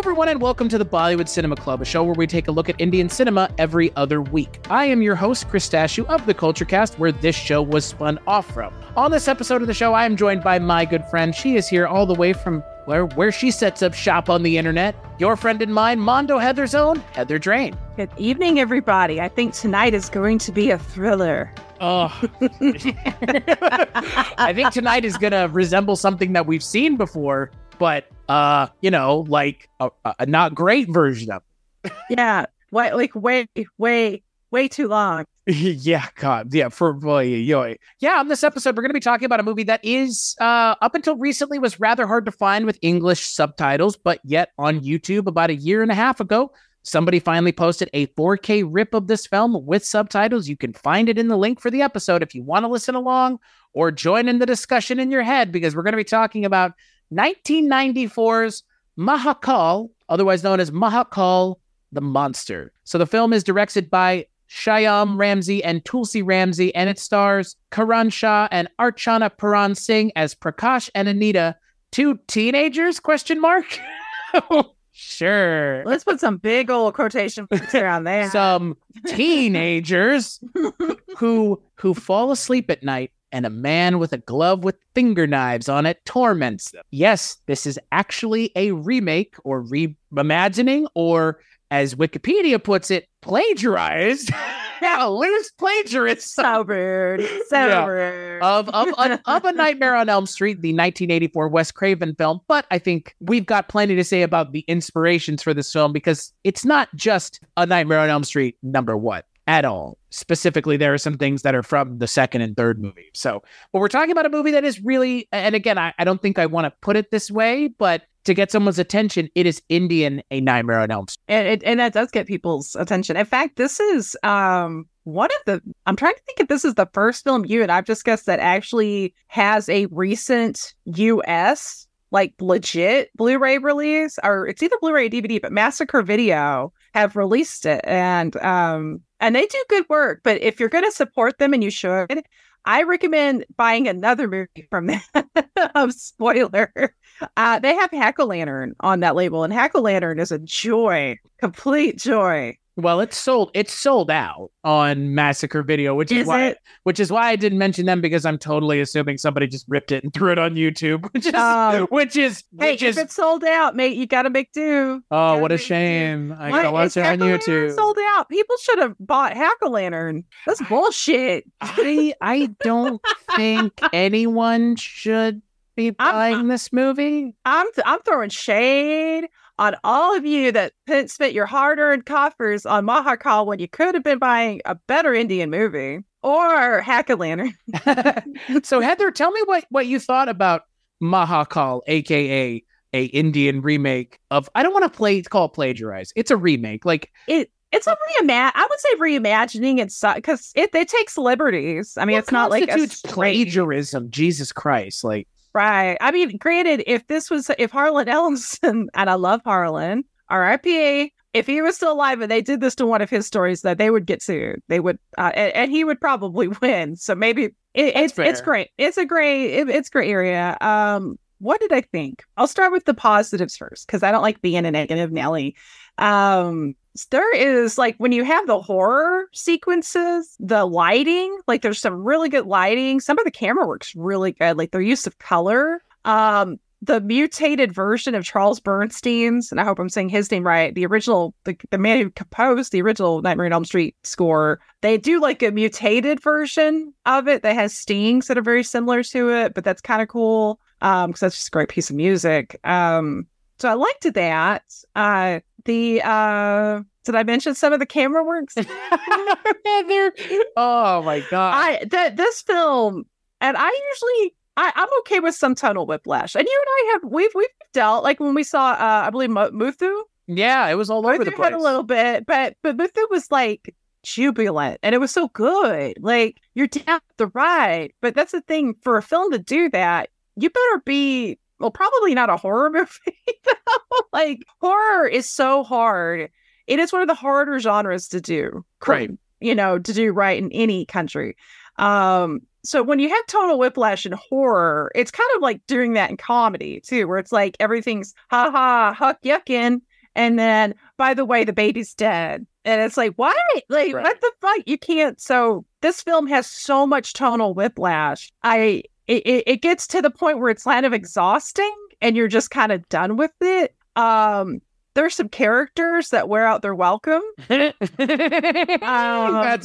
everyone, and welcome to the Bollywood Cinema Club, a show where we take a look at Indian cinema every other week. I am your host, Chris Dashu of the Kulture Cast, where this show was spun off from. On this episode of the show, I am joined by my good friend. She is here all the way from where, where she sets up shop on the internet. Your friend and mine, Mondo Heather's own, Heather Drain. Good evening, everybody. I think tonight is going to be a thriller. Oh, I think tonight is going to resemble something that we've seen before, but uh, you know, like a, a not great version of. yeah, why, like way, way, way too long. yeah, God, yeah, for boy, yeah. On this episode, we're going to be talking about a movie that is, uh, up until recently, was rather hard to find with English subtitles, but yet on YouTube about a year and a half ago, somebody finally posted a 4K rip of this film with subtitles. You can find it in the link for the episode if you want to listen along or join in the discussion in your head, because we're going to be talking about 1994's Mahakaal, otherwise known as Mahakaal the Monster. So the film is directed by Shyam Ramsey and Tulsi Ramsey, and it stars Karan Shah and Archana Puran Singh as Prakash and Anita, two teenagers? Question mark. Oh, sure. Let's put some big old quotation marks around there. Some teenagers who who fall asleep at night and a man with a glove with finger knives on it torments them. Yes, this is actually a remake or reimagining or as Wikipedia puts it, plagiarized. yeah, loose plagiarism. So rude. So yeah. rude. Of, of, of, of A Nightmare on Elm Street, the 1984 Wes Craven film. But I think we've got plenty to say about the inspirations for this film because it's not just A Nightmare on Elm Street number one at all. Specifically, there are some things that are from the second and third movie. So, but we're talking about a movie that is really, and again, I, I don't think I want to put it this way, but to get someone's attention, it is Indian A Nightmare on Elm Street. And, it, and that does get people's attention. In fact, this is um one of the I'm trying to think if this is the first film you and I've discussed that actually has a recent US like legit Blu-ray release, or it's either Blu-ray or DVD, but Massacre Video have released it, and um, and they do good work. But if you're going to support them, and you should, I recommend buying another movie from them. of spoiler, uh, they have Hack O Lantern on that label, and Hack O Lantern is a joy, complete joy. Well, it's sold. It's sold out on Massacre Video, which is, is why, it? which is why I didn't mention them because I'm totally assuming somebody just ripped it and threw it on YouTube, which is, um, which is, hey, which if it's sold out, mate, you got to make do. Oh, what a shame! Do. I gotta watch it on YouTube. Sold out. People should have bought Hack a Lantern. That's bullshit. I I don't think anyone should be buying I'm, this movie. I'm I'm throwing shade on all of you that spent your hard-earned coffers on Mahakaal when you could have been buying a better Indian movie or Hack a Lantern. so Heather, tell me what what you thought about Mahakaal, aka a Indian remake of I don't want to play call it plagiarize. It's a remake. Like it it's a reimagine. I would say reimagining it because it, it takes liberties. I mean, it's not like a plagiarism. Jesus Christ! Like Right. I mean, granted, if this was if Harlan Ellison, and I love Harlan, R.I.P. If he was still alive and they did this to one of his stories, that they would get sued. They would, uh, and, and, he would probably win. So maybe it, it's fair. it's great. It's a great it, it's great area. Um, what did I think? I'll start with the positives first because I don't like being a negative Nelly. Um, there is like when you have the horror sequences, the lighting, like there's some really good lighting. Some of the camera works really good, like their use of color. Um, the mutated version of Charles Bernstein's, and I hope I'm saying his name right, the original, the, the man who composed the original Nightmare on Elm Street score, they do like a mutated version of it that has stings that are very similar to it, but that's kind of cool um because that's just a great piece of music. Um, so I liked that. Uh, the uh did I mention some of the camera works? oh my god! I that this film, and I usually I, I'm okay with some tonal whiplash, and you and I have we've we've dealt like when we saw uh I believe Muthu. Yeah, it was all Muthu over the place. Had a little bit, but but Muthu was like jubilant, and it was so good. Like you're down the ride, but that's the thing for a film to do that, you better be well, probably not a horror movie. like horror is so hard. It is one of the harder genres to do. Right. You know, to do right in any country. Um, so when you have tonal whiplash in horror, it's kind of like doing that in comedy too, where it's like everything's ha ha huck yuckin, And then, by the way, the baby's dead. And it's like, what? Like, Right. what the fuck? You can't. So this film has so much tonal whiplash. I it, it, it gets to the point where it's kind of exhausting and you're just kind of done with it. Um, there's some characters that wear out their welcome. That's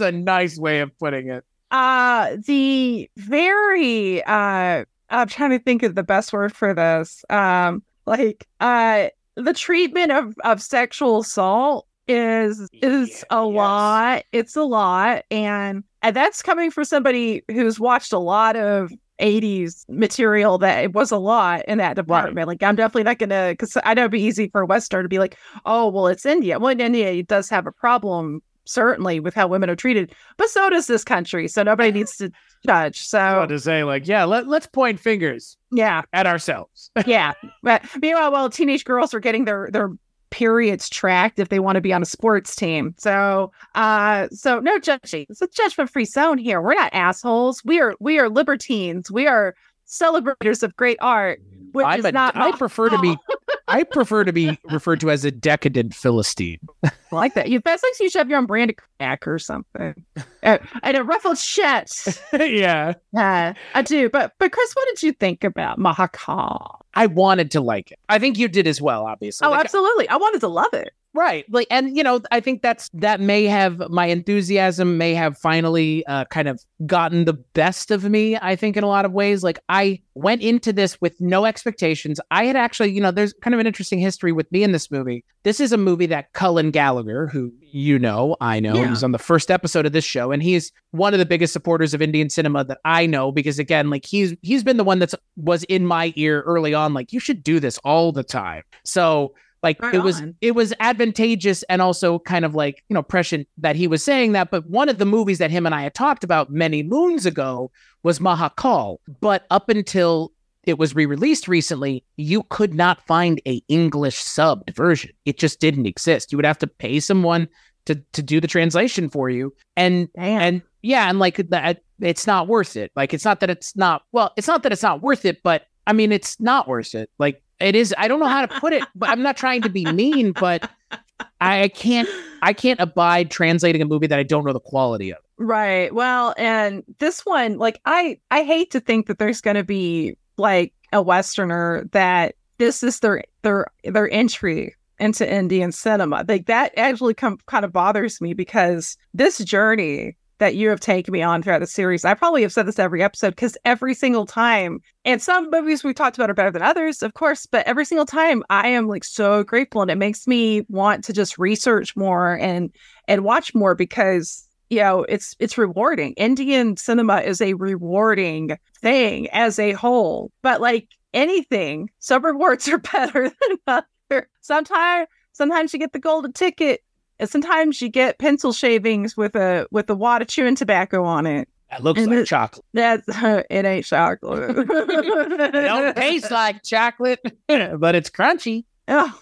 a nice way of putting it. Uh the very uh I'm trying to think of the best word for this. Um like uh the treatment of of sexual assault is is Yeah, a yes. lot. It's a lot and and that's coming from somebody who's watched a lot of 80s material that it was a lot in that department. Like I'm definitely not gonna because I know it'd be easy for a Western to be like, oh well it's India. Well in India it does have a problem certainly with how women are treated, but so does this country. So nobody needs to judge. So to say, like, yeah, let, let's point fingers yeah, at ourselves. yeah. But meanwhile, well, teenage girls are getting their their periods tracked if they want to be on a sports team. So uh so no judging. It's a judgment free zone here. We're not assholes. We are we are libertines. We are celebrators of great art. Which I'm is a, not I prefer to be I prefer to be referred to as a decadent philistine. like that. You best like you should have your own brand of crack or something. uh, and a ruffled shirt. yeah. Yeah, I do. But but Chris, what did you think about Mahakaal? I wanted to like it. I think you did as well, obviously. Oh, Like, absolutely. I wanted to love it. Right. Like and you know, I think that's that may have my enthusiasm may have finally uh kind of gotten the best of me, I think in a lot of ways. Like I went into this with no expectations. I had actually, you know, there's kind of an interesting history with me in this movie. This is a movie that Cullen Gallagher, who you know, I know, Yeah. he's on the first episode of this show and he's one of the biggest supporters of Indian cinema that I know because again, like he's he's been the one that's was in my ear early on like you should do this all the time. So like Right it was on. it was advantageous and also kind of like you know prescient that he was saying that but one of the movies that him and i had talked about many moons ago was mahakaal. But up until it was re-released recently you could not find a english subbed version. It just didn't exist. You would have to pay someone to to do the translation for you. And Damn. and yeah and like that it's not worth it. Like it's not that it's not well it's not that it's not worth it but i mean it's not worth it. Like it is i don't know how to put it but i'm not trying to be mean but i can't i can't abide translating a movie that i don't know the quality of Right. Well, and this one, like I I hate to think that there's going to be like a westerner that this is their their their entry into Indian cinema. Like that actually come kind of bothers me because this journey that you have taken me on throughout the series, I probably have said this every episode because every single time, and some movies we've talked about are better than others, of course, but every single time I am like so grateful and it makes me want to just research more and and watch more because you know it's it's rewarding. Indian cinema is a rewarding thing as a whole but like anything some rewards are better than others sometimes sometimes you get the golden ticket and sometimes you get pencil shavings with a with a wad of chewing tobacco on it. It looks And like it- chocolate. that's it ain't chocolate. It don't taste like chocolate but it's crunchy. Oh,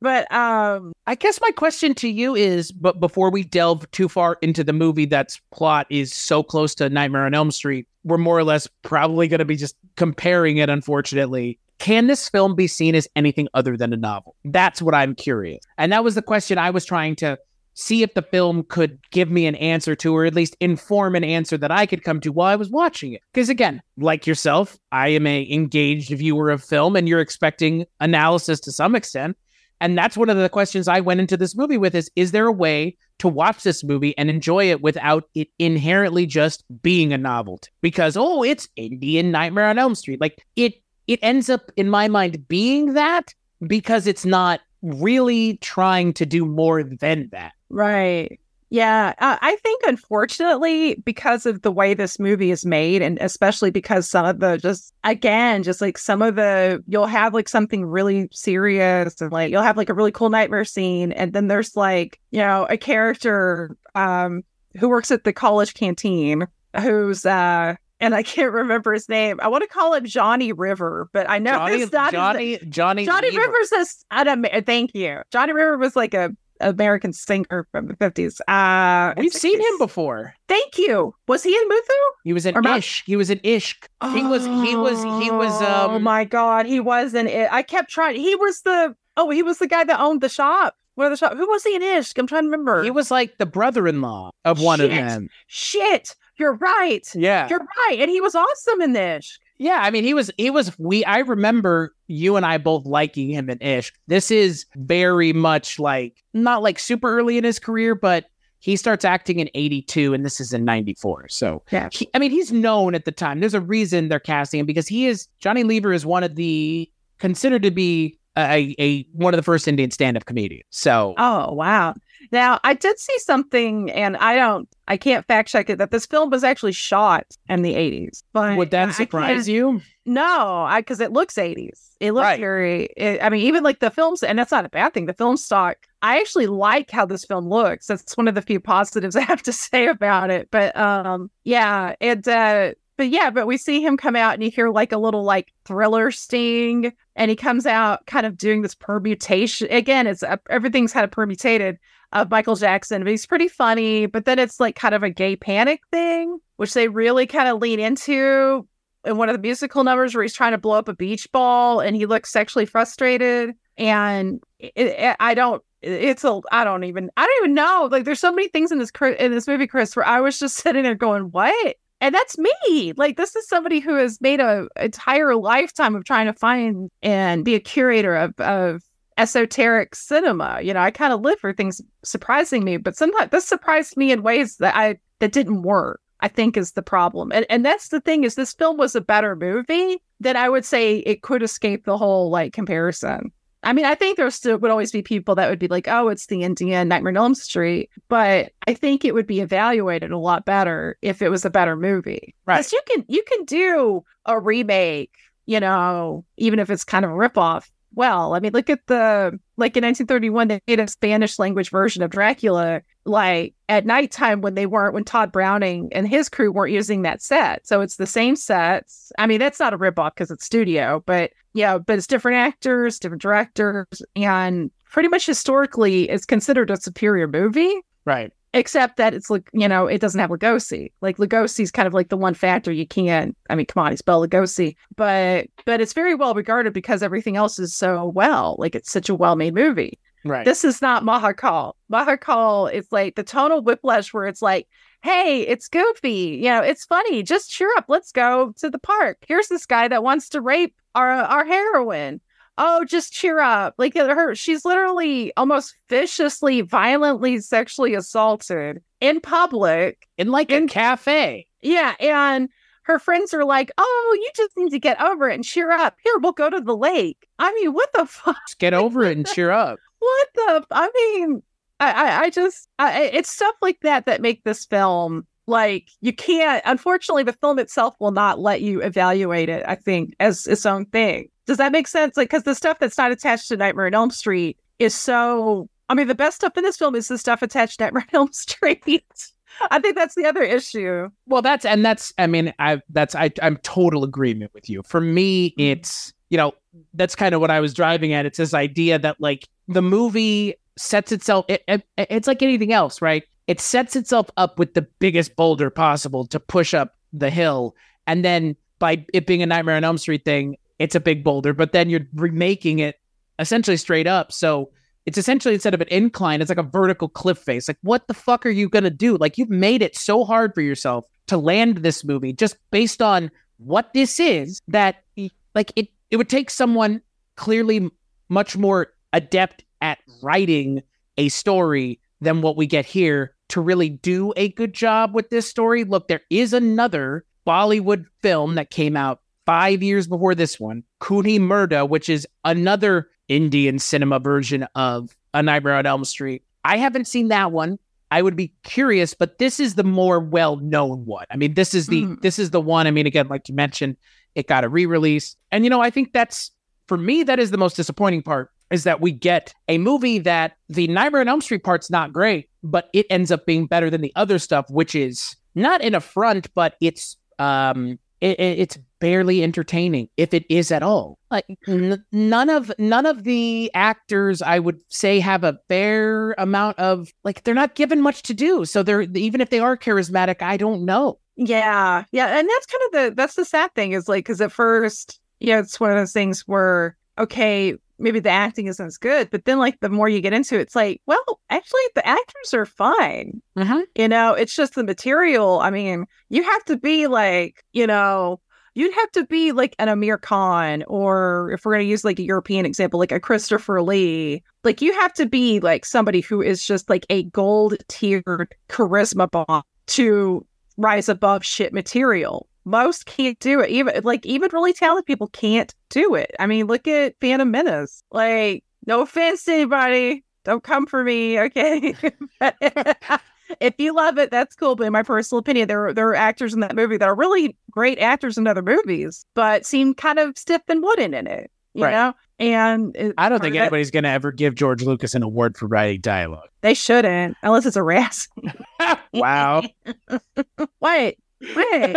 but um I guess my question to you is, but before we delve too far into the movie that's plot is so close to Nightmare on Elm Street, we're more or less probably going to be just comparing it, unfortunately. Can this film be seen as anything other than a novel? That's what I'm curious. And that was the question I was trying to see if the film could give me an answer to, or at least inform an answer that I could come to while I was watching it. Because again, like yourself, I am a engaged viewer of film, and you're expecting analysis to some extent. And that's one of the questions I went into this movie with is is there a way to watch this movie and enjoy it without it inherently just being a novelty? Because oh, it's Indian Nightmare on Elm Street. Like it it ends up in my mind being that because it's not really trying to do more than that. Right. Yeah. Uh, I think, unfortunately, because of the way this movie is made, and especially because some of the just, again, just like some of the, you'll have like something really serious and like you'll have like a really cool nightmare scene. And then there's like, you know, a character um, who works at the college canteen who's, uh, and I can't remember his name. I want to call him Johnny River, but I know Johnny it's not his Johnny Johnny Johnny Lever. Rivers is an thank you. Johnny River was like a American singer from the fifties. Uh, We've seen him before. Thank you. Was he in Muthu? He was in Or Ish. He was in Ishq. He was he was he was Oh um my god, he was in it. I kept trying. He was the Oh, he was the guy that owned the shop. What of the shop? Who was he in Ishq? I'm trying to remember. He was like the brother-in-law of one of them. Shit, you're right. Yeah. You're right, and he was awesome in Ishq. Yeah, I mean, he was he was we. I remember you and I both liking him in Ish. This is very much like not like super early in his career, but he starts acting in '82, and this is in '94. So Yeah. he, I mean, he's known at the time. There's a reason they're casting him because he is Johnny Lever is one of the considered to be a, a one of the first Indian stand-up comedians. So Oh wow! Now I did see something, and I don't, I can't fact check it that this film was actually shot in the 80s. But would that surprise you? No, I because it looks 80s. It looks Right. very. It, I mean, even like the films, and that's not a bad thing. The film stock. I actually like how this film looks. That's one of the few positives I have to say about it. But um, yeah, it. Uh, but yeah, but we see him come out, and you hear like a little like thriller sting, and he comes out kind of doing this permutation. Again, it's uh, everything's kind of permutated of Michael Jackson, but he's pretty funny. But then it's like kind of a gay panic thing, which they really kind of lean into in one of the musical numbers where he's trying to blow up a beach ball and he looks sexually frustrated. And it, it, I don't. It's a. I don't even. I don't even know. Like, there's so many things in this in this movie, Chris, where I was just sitting there going, "What?" And that's me. Like, this is somebody who has made a entire lifetime of trying to find and be a curator of of esoteric cinema. You know, I kind of live for things surprising me, but sometimes this surprised me in ways that I that didn't work. I think is the problem. And and that's the thing is this film was a better movie that I would say it could escape the whole like comparison. I mean, I think there still would always be people that would be like, "Oh, it's the Indian Nightmare on Elm Street," but I think it would be evaluated a lot better if it was a better movie. Right. you can you can do a remake, you know, even if it's kind of a ripoff. Well, I mean, look at the like in 1931, they made a Spanish language version of Dracula, like at nighttime when they weren't when Tod Browning and his crew weren't using that set. So it's the same sets. I mean, that's not a ripoff because it's studio, but yeah, but it's different actors, different directors, and pretty much historically it's considered a superior movie Right. Except that it's like you know it doesn't have Lugosi. Like Lugosi's kind of like the one factor you can't. I mean, come on, he's Bela Lugosi, but but it's very well regarded because everything else is so well. Like it's such a well made movie. Right. This is not Mahakaal. Mahakaal is like the tonal whiplash where it's like, hey, it's goofy, you know, it's funny. Just cheer up. Let's go to the park. Here's this guy that wants to rape our our heroine. Oh, just cheer up. Like uh, her, she's literally almost viciously, violently sexually assaulted in public. in like a in- cafe. Yeah. And her friends are like, oh, you just need to get over it and cheer up. Here, we'll go to the lake. I mean, what the fuck? Just get over it and cheer up. what the i mean i i, I just I- it's stuff like that that make this film like you can't unfortunately the film itself will not let you evaluate it i think as its own thing does that make sense like because the stuff that's not attached to nightmare on elm street is so i mean the best stuff in this film is the stuff attached to nightmare on elm street i think that's the other issue Well, that's and that's I mean I that's I I'm total agreement with you. For me, mm-hmm. it's you know that's kind of what I was driving at. It's this idea that like the movie sets itself. It, it, it's like anything else, right? It sets itself up with the biggest boulder possible to push up the hill, and then by it being a Nightmare on Elm Street thing, it's a big boulder. But then you're remaking it essentially straight up, so. It's essentially instead of an incline, it's like a vertical cliff face. Like, what the fuck are you gonna do? Like, you've made it so hard for yourself to land this movie just based on what this is that like it it would take someone clearly much more adept at writing a story than what we get here to really do a good job with this story. Look, there is another Bollywood film that came out 5 years before this one, Khooni Murdaa, which is another Indian cinema version of A Nightmare on Elm Street. I haven't seen that one. I would be curious, but this is the more well-known one. I mean, this is the Mhm. this is the one. I mean, again, like you mentioned, it got a re-release, and you know, I think that's for me that is the most disappointing part is that we get a movie that the Nightmare on Elm Street part's not great, but it ends up being better than the other stuff, which is not an affront, but it's um it, it- it's barely entertaining if it is at all. Like n- none of none of the actors I would say have a fair amount of like they're not given much to do. So they're even if they are charismatic, I don't know. Yeah, yeah, and that's kind of the that's the sad thing is like because at first, yeah, it's one of those things where okay, maybe the acting isn't as good. But then, like, the more you get into it, it's like, well, actually, the actors are fine. Mhm. You know, it's just the material. I mean, you have to be like, you know, you'd have to be like an Aamir Khan, or if we're going to use like a European example, like a Christopher Lee. Like, you have to be like somebody who is just like a gold tiered charisma bomb to rise above shit material. Most can't do it. Even like even really talented people can't do it. I mean, look at Phantom Menace. Like, no offense to anybody, don't come for me, okay? if you love it, that's cool. But in my personal opinion, there are, there are actors in that movie that are really great actors in other movies, but seem kind of stiff and wooden in it. You Right. know, and it- I don't think anybody's going to ever give George Lucas an award for writing dialogue. they shouldn't, unless it's a razz. wow. Wait, wait.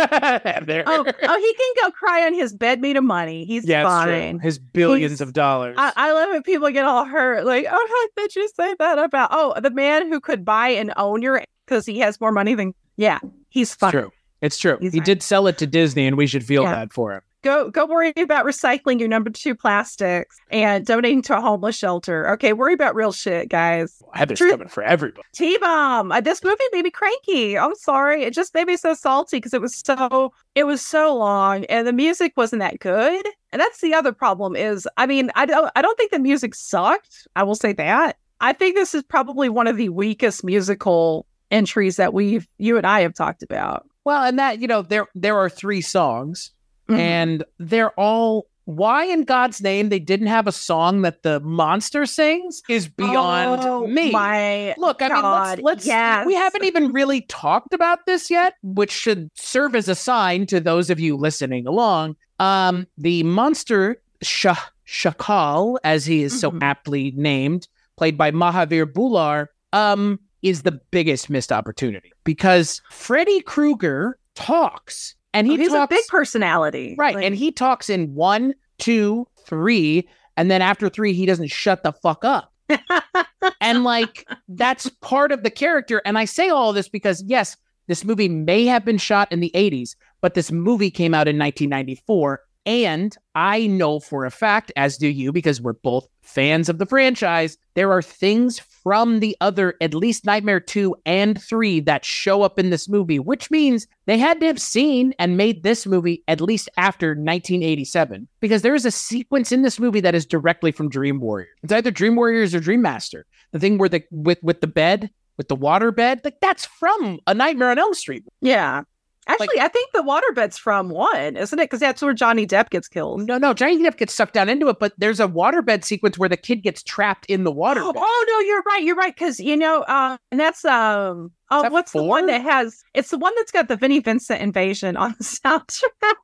oh, oh, he can go cry on his bed made of money. He's yeah, fine. true. His billions He's- of dollars. I, I love when people get all hurt. Like, oh, how did you say that about? Oh, the man who could buy and own your because he has more money than. Yeah, he's it's fine. true. It's true. He's he fine. did sell it to Disney, and we should feel Yeah. bad for him. Go, go worry about recycling your number two plastics and donating to a homeless shelter. Okay, worry about real shit, guys. Heather's True. coming for everybody. T Bomb. Uh, this movie made me cranky. I'm sorry. It just made me so salty because it was so it was so long and the music wasn't that good. And that's the other problem is I mean, I don't I don't think the music sucked. I will say that. I think this is probably one of the weakest musical entries that we've you and I have talked about. Well, and that you know there there are three songs, Mhm. and they're all. Why in God's name they didn't have a song that the monster sings is beyond Oh, me. My Look, I mean, let's, let's yes. we haven't even really talked about this yet, which should serve as a sign to those of you listening along. Um, the monster Shah Shakal, as he is so Mhm. aptly named, played by Mahavir Bhullar, um, is the biggest missed opportunity because Freddy Krueger talks and he Oh, he's talks a big personality. right, Like, and he talks in one, two, three, and then after three, he doesn't shut the fuck up and like that's part of the character and i say all this because yes this movie may have been shot in the 80s but this movie came out in 1994 and i know for a fact as do you because we're both fans of the franchise there are things from the other at least nightmare 2 and 3 that show up in this movie which means they had to have seen and made this movie at least after 1987 because there is a sequence in this movie that is directly from dream warrior it's either dream warriors or dream master the thing where the with with the bed with the water bed like that's from a nightmare on elm street Yeah. Actually, I think the waterbed's from one, isn't it? Because that's where Johnny Depp gets killed. no no johnny depp gets sucked down into it but there's a waterbed sequence where the kid gets trapped in the water Oh, bed. no, you're right. You're right. Because you know, uh, and that's um. Oh, that what's the one that has? It's the one that's got the Vinnie Vincent invasion on the soundtrack.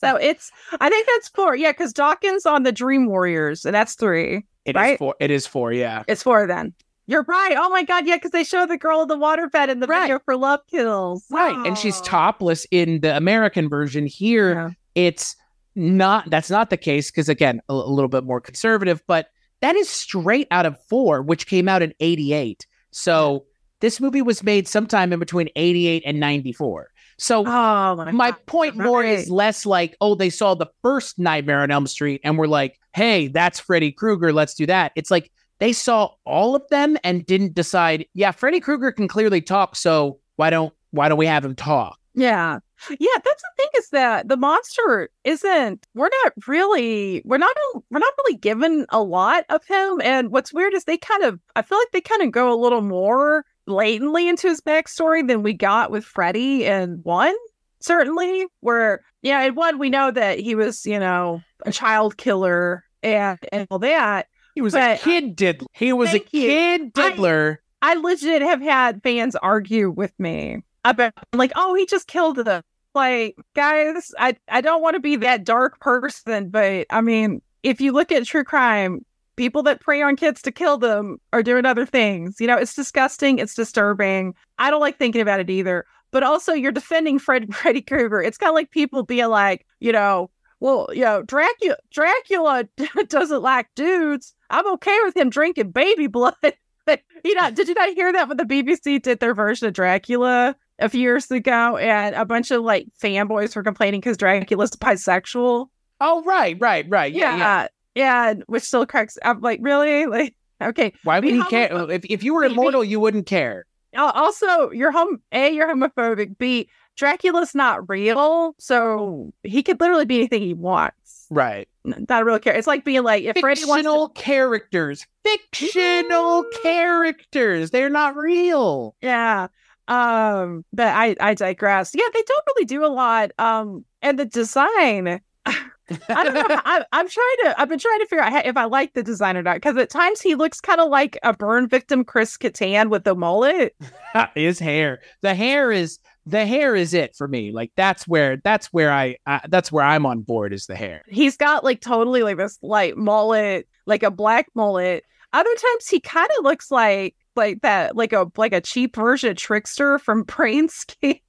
so it's. I think that's four. Yeah, because Dokken's on the Dream Warriors, and that's three. It is right? four it is four yeah It's four then. You're right. Oh my god, yeah, because they show the girl in the waterbed in the Right. video for Love Kills. right and she's Oh. topless in the american version here Yeah. it's not that's not the case because again a, a little bit more conservative but that is straight out of four which came out in 88 so this movie was made sometime in between 88 and 94 so Oh my. my point more is less like oh they saw the first nightmare on elm street and were like hey that's freddy krueger let's do that it's like they saw all of them and didn't decide yeah freddy krueger can clearly talk so why don't why don't we have him talk Yeah. Yeah, that's the thing is that the monster isn't we're not really we're not we're not really given a lot of him and what's weird is they kind of I feel like they kind of go a little more blatantly into his backstory than we got with Freddy in one certainly where yeah in one we know that he was you know a child killer and and all that he was But- a kid diddler he was a Thank you. kid I- diddler I legit have had fans argue with me about like, oh, he just killed them. Like, guys, I I don't want to be that dark person, but I mean, if you look at true crime, people that prey on kids to kill them are doing other things. You know, it's disgusting, it's disturbing. I don't like thinking about it either. But also, you're defending Fred Freddy Krueger. It's kind of like people being like, you know, well, you know, Dracula Dracula doesn't like dudes. I'm okay with him drinking baby blood. you know, did you not hear that when the BBC did their version of Dracula a few years ago, and a bunch of like fanboys were complaining because Dracula's bisexual? oh right right right yeah, Yeah, yeah. Yeah, which still cracks. I'm like, really? Like, okay. Why would he care? If if you were immortal, you wouldn't care. Also, you're home. A, you're homophobic. B, Dracula's not real, so he could literally be anything he wants. Right. Not really care. It's like being like, if wants to Fictional characters. Fictional characters. They're not real. Yeah. Um, but I I digress. Yeah, they don't really do a lot. Um, and the design. I don't know. I, I'm trying to. I've been trying to figure out if I like the design or not. Because at times he looks kind of like a burn victim, Chris Kattan with the mullet. His hair. The hair is the hair is it for me. Like that's where that's where I, I that's where I'm on board is the hair. He's got like totally like this like mullet, like a black mullet. Other times he kind of looks like like that, like a like a cheap version of Trickster from Brainscan.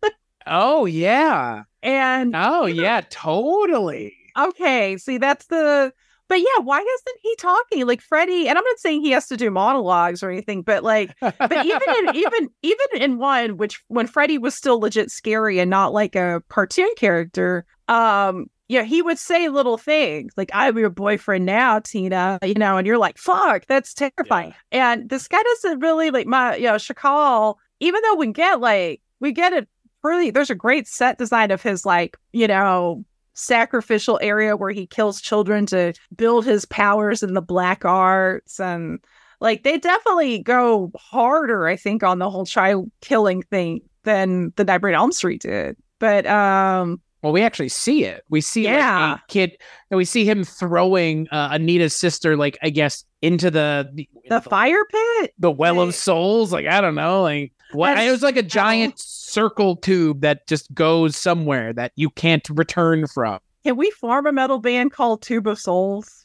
Oh yeah. and Oh yeah, totally. Okay, see that's the but yeah, why isn't he talking like Freddy? And I'm not saying he has to do monologues or anything, but like but even in even even in one which when Freddy was still legit scary and not like a cartoon character, um yeah, he would say little things like "I'm your boyfriend now, Tina," you know, and you're like, "Fuck, that's terrifying." And this guy doesn't really like my, you know, Shakal. Even though we get like we get it really, there's a great set design of his like, you know, sacrificial area where he kills children to build his powers in the black arts and like they definitely go harder i think on the whole child killing thing than the nightmare on elm street did but um Well, we actually see it. We see like, Yeah. a kid, and we see him throwing uh, Anita's sister, like I guess, into the the, the fire pit the well of souls. Like I don't know, like what? It was like a giant circle tube that just goes somewhere that you can't return from. can we form a metal band called tube of souls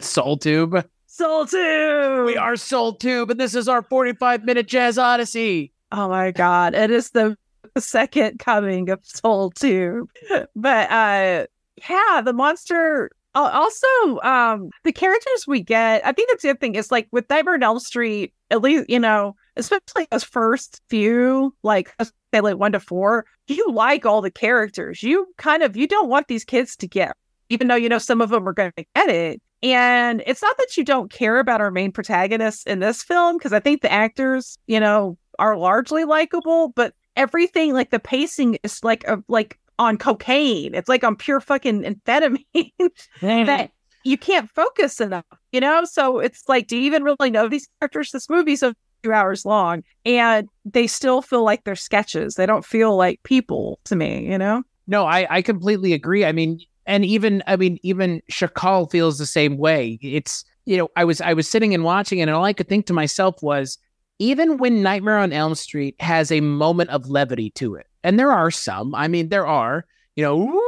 Soul Tube. soul tube We are Soul Tube, and this is our forty-five minute jazz odyssey. Oh my god, it is the second coming of Soul Tube. But uh yeah, the monster also um the characters we get, I think that's the other thing is like with Nightmare on Elm Street, at least, you know, especially those first few, like say like one to four, you like all the characters. You kind of you don't want these kids to get even though you know some of them are going to get it. And it's not that you don't care about our main protagonists in this film, because I think the actors, you know, are largely likable, but everything like the pacing is like a like on cocaine. It's like on pure fucking amphetamine that you can't focus enough, you know? So it's like, do you even really know these characters? This movie. a two hours long and they still feel like they're sketches. They don't feel like people to me, you know? No, I, I completely agree. I mean, and even I mean, even Shakal feels the same way. It's you know, I was I was sitting and watching, it and all I could think to myself was, even when Nightmare on Elm Street has a moment of levity to it, and there are some. I mean, there are, you know,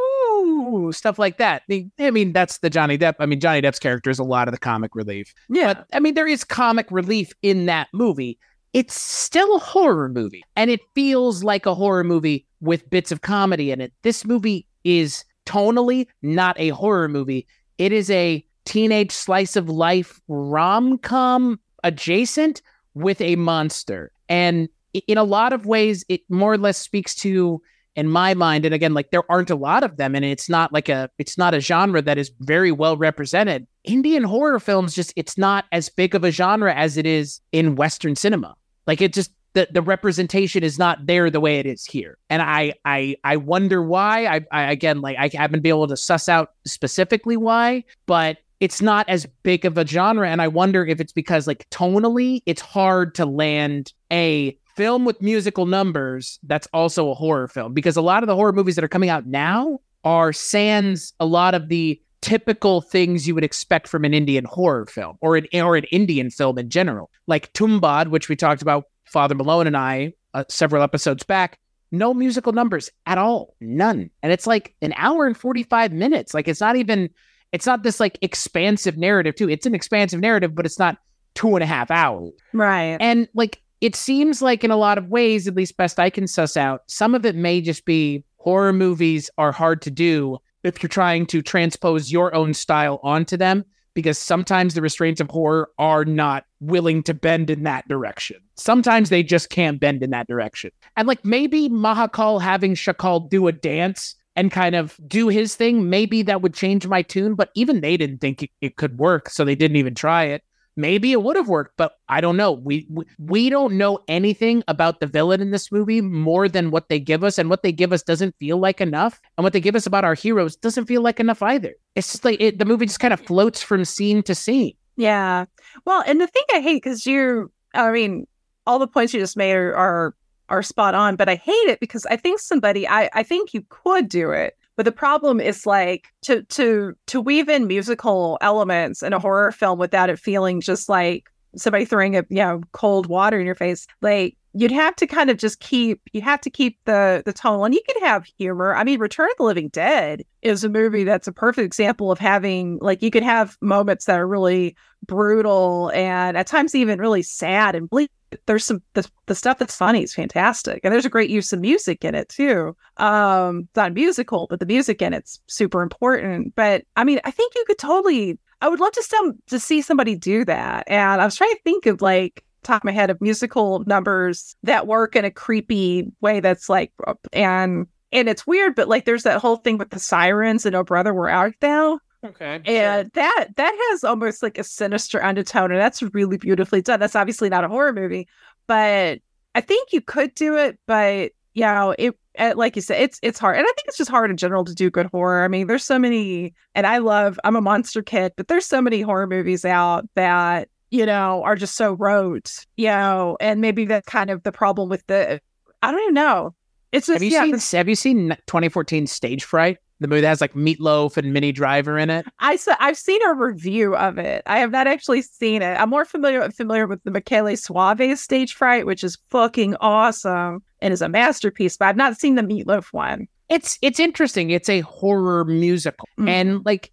ooh, stuff like that. I mean- that's the Johnny Depp. I mean, Johnny Depp's character is a lot of the comic relief. Yeah. But I mean, there is comic relief in that movie. It's still a horror movie, and it feels like a horror movie with bits of comedy in it. This movie is tonally not a horror movie. It is a teenage slice of life rom com adjacent with a monster. And in a lot of ways, it more or less speaks to, in my mind, and again, like there aren't a lot of them, and it's not like a, it's not a genre that is very well represented. Indian horror films just, it's not as big of a genre as it is in Western cinema. Like it just, the, the representation is not there the way it is here. And I, I, I wonder why. I, I, again, like I haven't been able to suss out specifically why, but it's not as big of a genre. And I wonder if it's because like tonally, it's hard to land a film with musical numbers that's also a horror film because a lot of the horror movies that are coming out now are sans a lot of the typical things you would expect from an Indian horror film or an or an Indian film in general, like Tumbbad, which we talked about Father Malone and I uh, several episodes back. No musical numbers at all, none, and it's like an hour and forty five minutes. Like it's not even, it's not this like expansive narrative too. It's an expansive narrative, but it's not two and a half hours. Right. And like it seems like in a lot of ways, at least best I can suss out, some of it may just be horror movies are hard to do if you're trying to transpose your own style onto them, because sometimes the restraints of horror are not willing to bend in that direction. Sometimes they just can't bend in that direction. And like maybe Mahakaal having Shakal do a dance and kind of do his thing, maybe that would change my tune. But even they didn't think it, it could work, so they didn't even try it. Maybe it would have worked, but I don't know. We, we we don't know anything about the villain in this movie more than what they give us, and what they give us doesn't feel like enough, and what they give us about our heroes doesn't feel like enough either. It's just like it, the movie just kind of floats from scene to scene. Yeah. Well, and the thing I hate because you, I mean, all the points you just made are, are are spot on, but I hate it because I think somebody, I I think you could do it, but the problem is like to to to weave in musical elements in a horror film without it feeling just like somebody throwing a you know cold water in your face. Like you'd have to kind of just keep you have to keep the the tone and you can have humor. I mean return of the living dead is a movie that's a perfect example of having like you could have moments that are really brutal and at times even really sad and bleak. There's some the, the stuff that's funny is fantastic and there's a great use of music in it too. Um it's not musical but the music in it's super important. But i mean i think you could totally i would love to some to see somebody do that and i was trying to think of like top of my head of musical numbers that work in a creepy way that's like and and it's weird but like there's that whole thing with the sirens and oh brother we're out now Okay. and that that has almost like a sinister undertone and that's really beautifully done. That's obviously not a horror movie but i think you could do it but you know it uh, like you said it's it's hard and i think it's just hard in general to do good horror. I mean there's so many and i love i'm a monster kid but there's so many horror movies out that you know are just so rote you know and maybe that's kind of the problem with the i don't even know it's just Have you yeah, seen this- Have you seen 2014 Stage Fright? The movie that has like Meatloaf and Minnie Driver in it. I saw I've seen a review of it. I have not actually seen it. I'm more familiar familiar with the Michele Soavi stage fright, which is fucking awesome and is a masterpiece, but I've not seen the Meatloaf one. It's it's interesting. It's a horror musical, Mhm. and like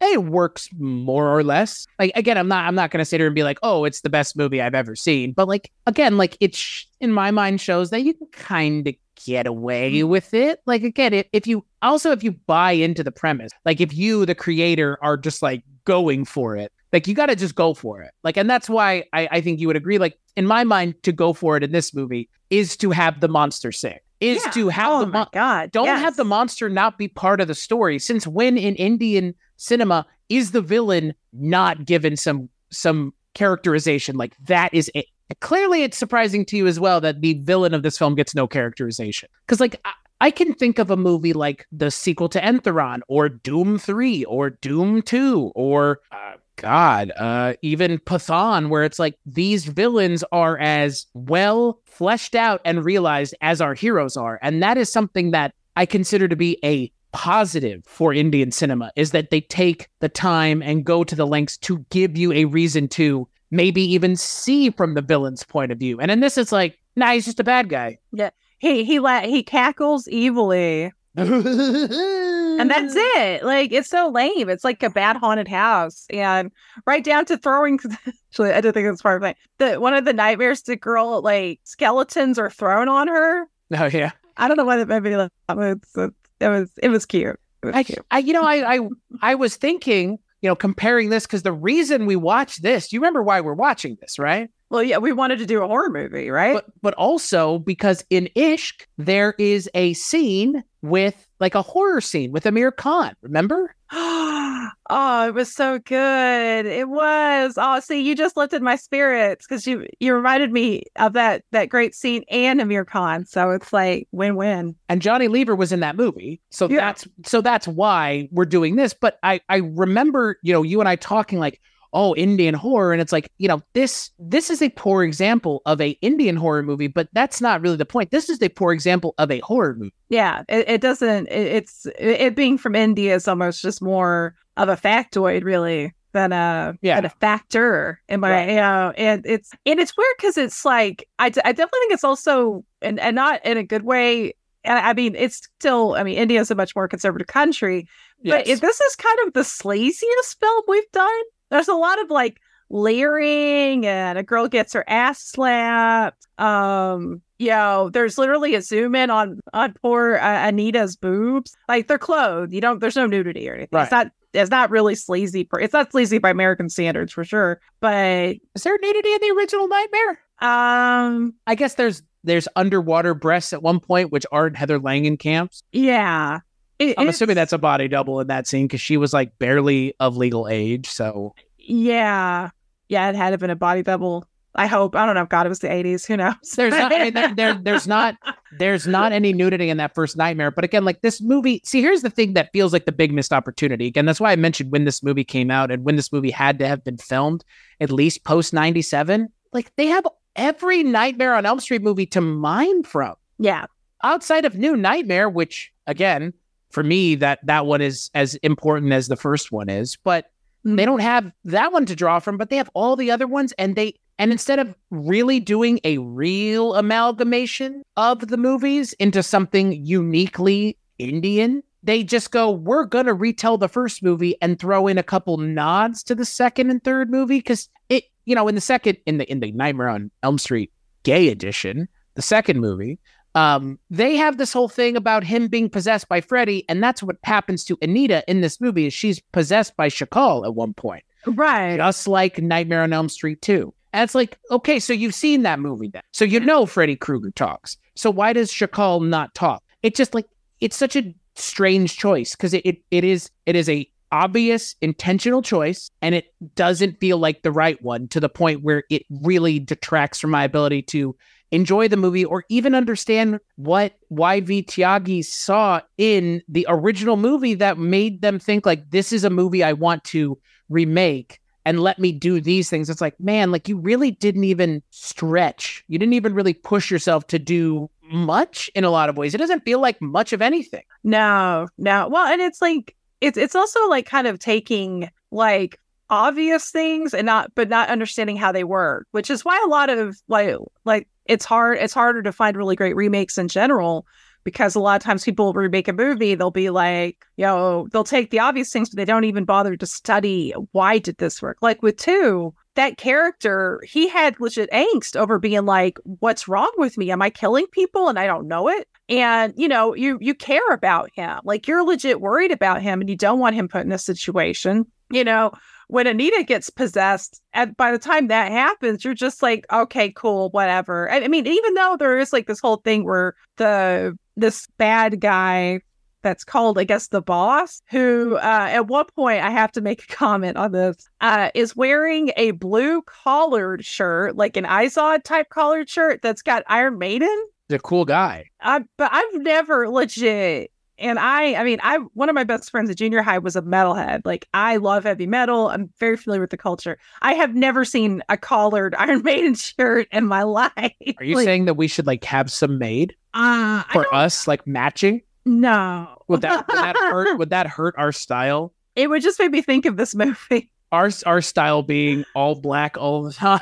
it it works more or less. Like again, I'm not I'm not gonna sit here and be like, oh, it's the best movie I've ever seen. But like again, like it's sh- in my mind shows that you can kind of get away mm-hmm. with it. Like again, if, if you also if you buy into the premise, like if you the creator are just like going for it, like you got to just go for it. Like, and that's why I I think you would agree. Like in my mind, to go for it in this movie is to have the monster sing. Is Yeah. to have oh the mon- god. don't yes. have the monster not be part of the story since when in indian cinema is the villain not given some some characterization? Like that is it. Clearly it's surprising to you as well that the villain of this film gets no characterization. Because like I, I can think of a movie like the sequel to enthiran or dhoom 3 or dhoom 2 or uh, god uh even pathaan where it's like these villains are as well fleshed out and realized as our heroes are. And that is something that i consider to be a positive for indian cinema is that they take the time and go to the lengths to give you a reason to maybe even see from the villain's point of view and in this it's like nah he's just a bad guy Yeah, he he la- he cackles evilly. And that's it. Like it's so lame. It's like a bad haunted house, and right down to throwing. Actually, I don't think that's part of it. The one of the nightmares, the girl like skeletons are thrown on her. oh yeah I don't know why that made me laugh. It was it was it was cute. It was I, cute. I, you know, I, I, I was thinking, you know, comparing this because the reason we watch this, you remember why we're watching this, right? Well, yeah, we wanted to do a horror movie, right? But, but also because in Ishq there is a scene with like a horror scene with Aamir Khan. Remember? oh, it was so good. It was. Oh, see, you just lifted my spirits because you you reminded me of that that great scene and Aamir Khan. So it's like win win. And Johnny Lever was in that movie, so Yeah. that's so that's why we're doing this. But I I remember, you know, you and I talking like. Oh, Indian horror, and it's like you know this. This is a poor example of a Indian horror movie, but that's not really the point. This is a poor example of a horror movie. Yeah, it, it doesn't. It, it's it, being from India is almost just more of a factoid, really, than a Yeah. than a factor in my Right. you know. And it's and it's weird because it's like I, d- I definitely think it's also and and not in a good way. And I mean, it's still. I mean, India is a much more conservative country, but Yes. it, this is kind of the slaziest film we've done. There's a lot of like leering and a girl gets her ass slapped. Um, you know, there's literally a zoom in on on poor uh, Anita's boobs. Like they're clothed. You don't. There's no nudity or anything. It's not. It's not really sleazy. Per, it's not sleazy by American standards for sure. But Is there nudity in the original Nightmare? um, I guess there's there's underwater breasts at one point, which aren't Heather Langenkamp's. yeah. It- I'm assuming that's a body double in that scene because she was like barely of legal age. So yeah, yeah. It had to have been a body double. I hope. I don't know. God, it was the 80s. Who knows? there's not I mean, there, there there's not there's not any nudity in that first nightmare. But again, like this movie, see, here's the thing that feels like the big missed opportunity. Again, that's why I mentioned when this movie came out and when this movie had to have been filmed, at least post 97. Like they have every Nightmare on Elm Street movie to mine from. yeah, outside of New Nightmare, which again, for me, that that one is as important as the first one is, but they mm-hmm. don't have that one to draw from, but they have all the other ones, and they and instead of really doing a real amalgamation of the movies into something uniquely Indian, they just go, we're gonna retell the first movie and throw in a couple nods to the second and third movie because it, you know, in the second in the in the Nightmare on Elm Street gay edition, the second movie, um, they have this whole thing about him being possessed by Freddy, and that's what happens to Anita in this movie. Is she's possessed by Shakal at one point, right. just like Nightmare on Elm Street too. And it's like, okay, so you've seen that movie then. So you know Freddy Krueger talks. So why does Shakal not talk? It's just like it's such a strange choice because it, it it is it is a obvious intentional choice and it doesn't feel like the right one to the point where it really detracts from my ability to enjoy the movie or even understand what YV Tyagi saw in the original movie that made them think like this is a movie I want to remake and let me do these things. It's like, man, like you really didn't even stretch. You didn't even really push yourself to do much in a lot of ways. It doesn't feel like much of anything. No, no. Well, and it's like it's it's also like kind of taking like obvious things and not but not understanding how they work, which is why a lot of like like it's hard it's harder to find really great remakes in general because a lot of times people remake a movie they'll be like you know they'll take the obvious things but they don't even bother to study why did this work? Like with two that character he had legit angst over being like what's wrong with me? Am i killing people and i don't know it? And you know you you care about him. Like you're legit worried about him and you don't want him put in a situation you know when anita gets possessed and by the time that happens you're just like okay cool whatever and i mean even though there is like this whole thing where the this bad guy that's called, I guess, the boss, who uh, at one point I have to make a comment on this, uh, is wearing a blue collared shirt, like an Izod type collared shirt that's got Iron Maiden. He's a cool guy. I, but I've never legit. And I, I mean, I one of my best friends at junior high was a metalhead. Like I love heavy metal. I'm very familiar with the culture. I have never seen a collared Iron Maiden shirt in my life. Are you Like, saying that we should like have some made uh, for us, like matching? No. Would that would that hurt? Would that hurt our style? It would just make me think of this movie. Our our style being all black all the time.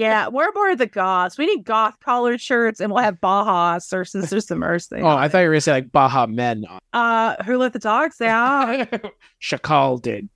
yeah, we're more the goths. We need goth collared shirts, and we'll have Bauhaus or Sisters of Mercy. Oh, I thought you were gonna say like Baha Men. Uh, who let the dogs out? Shakal did.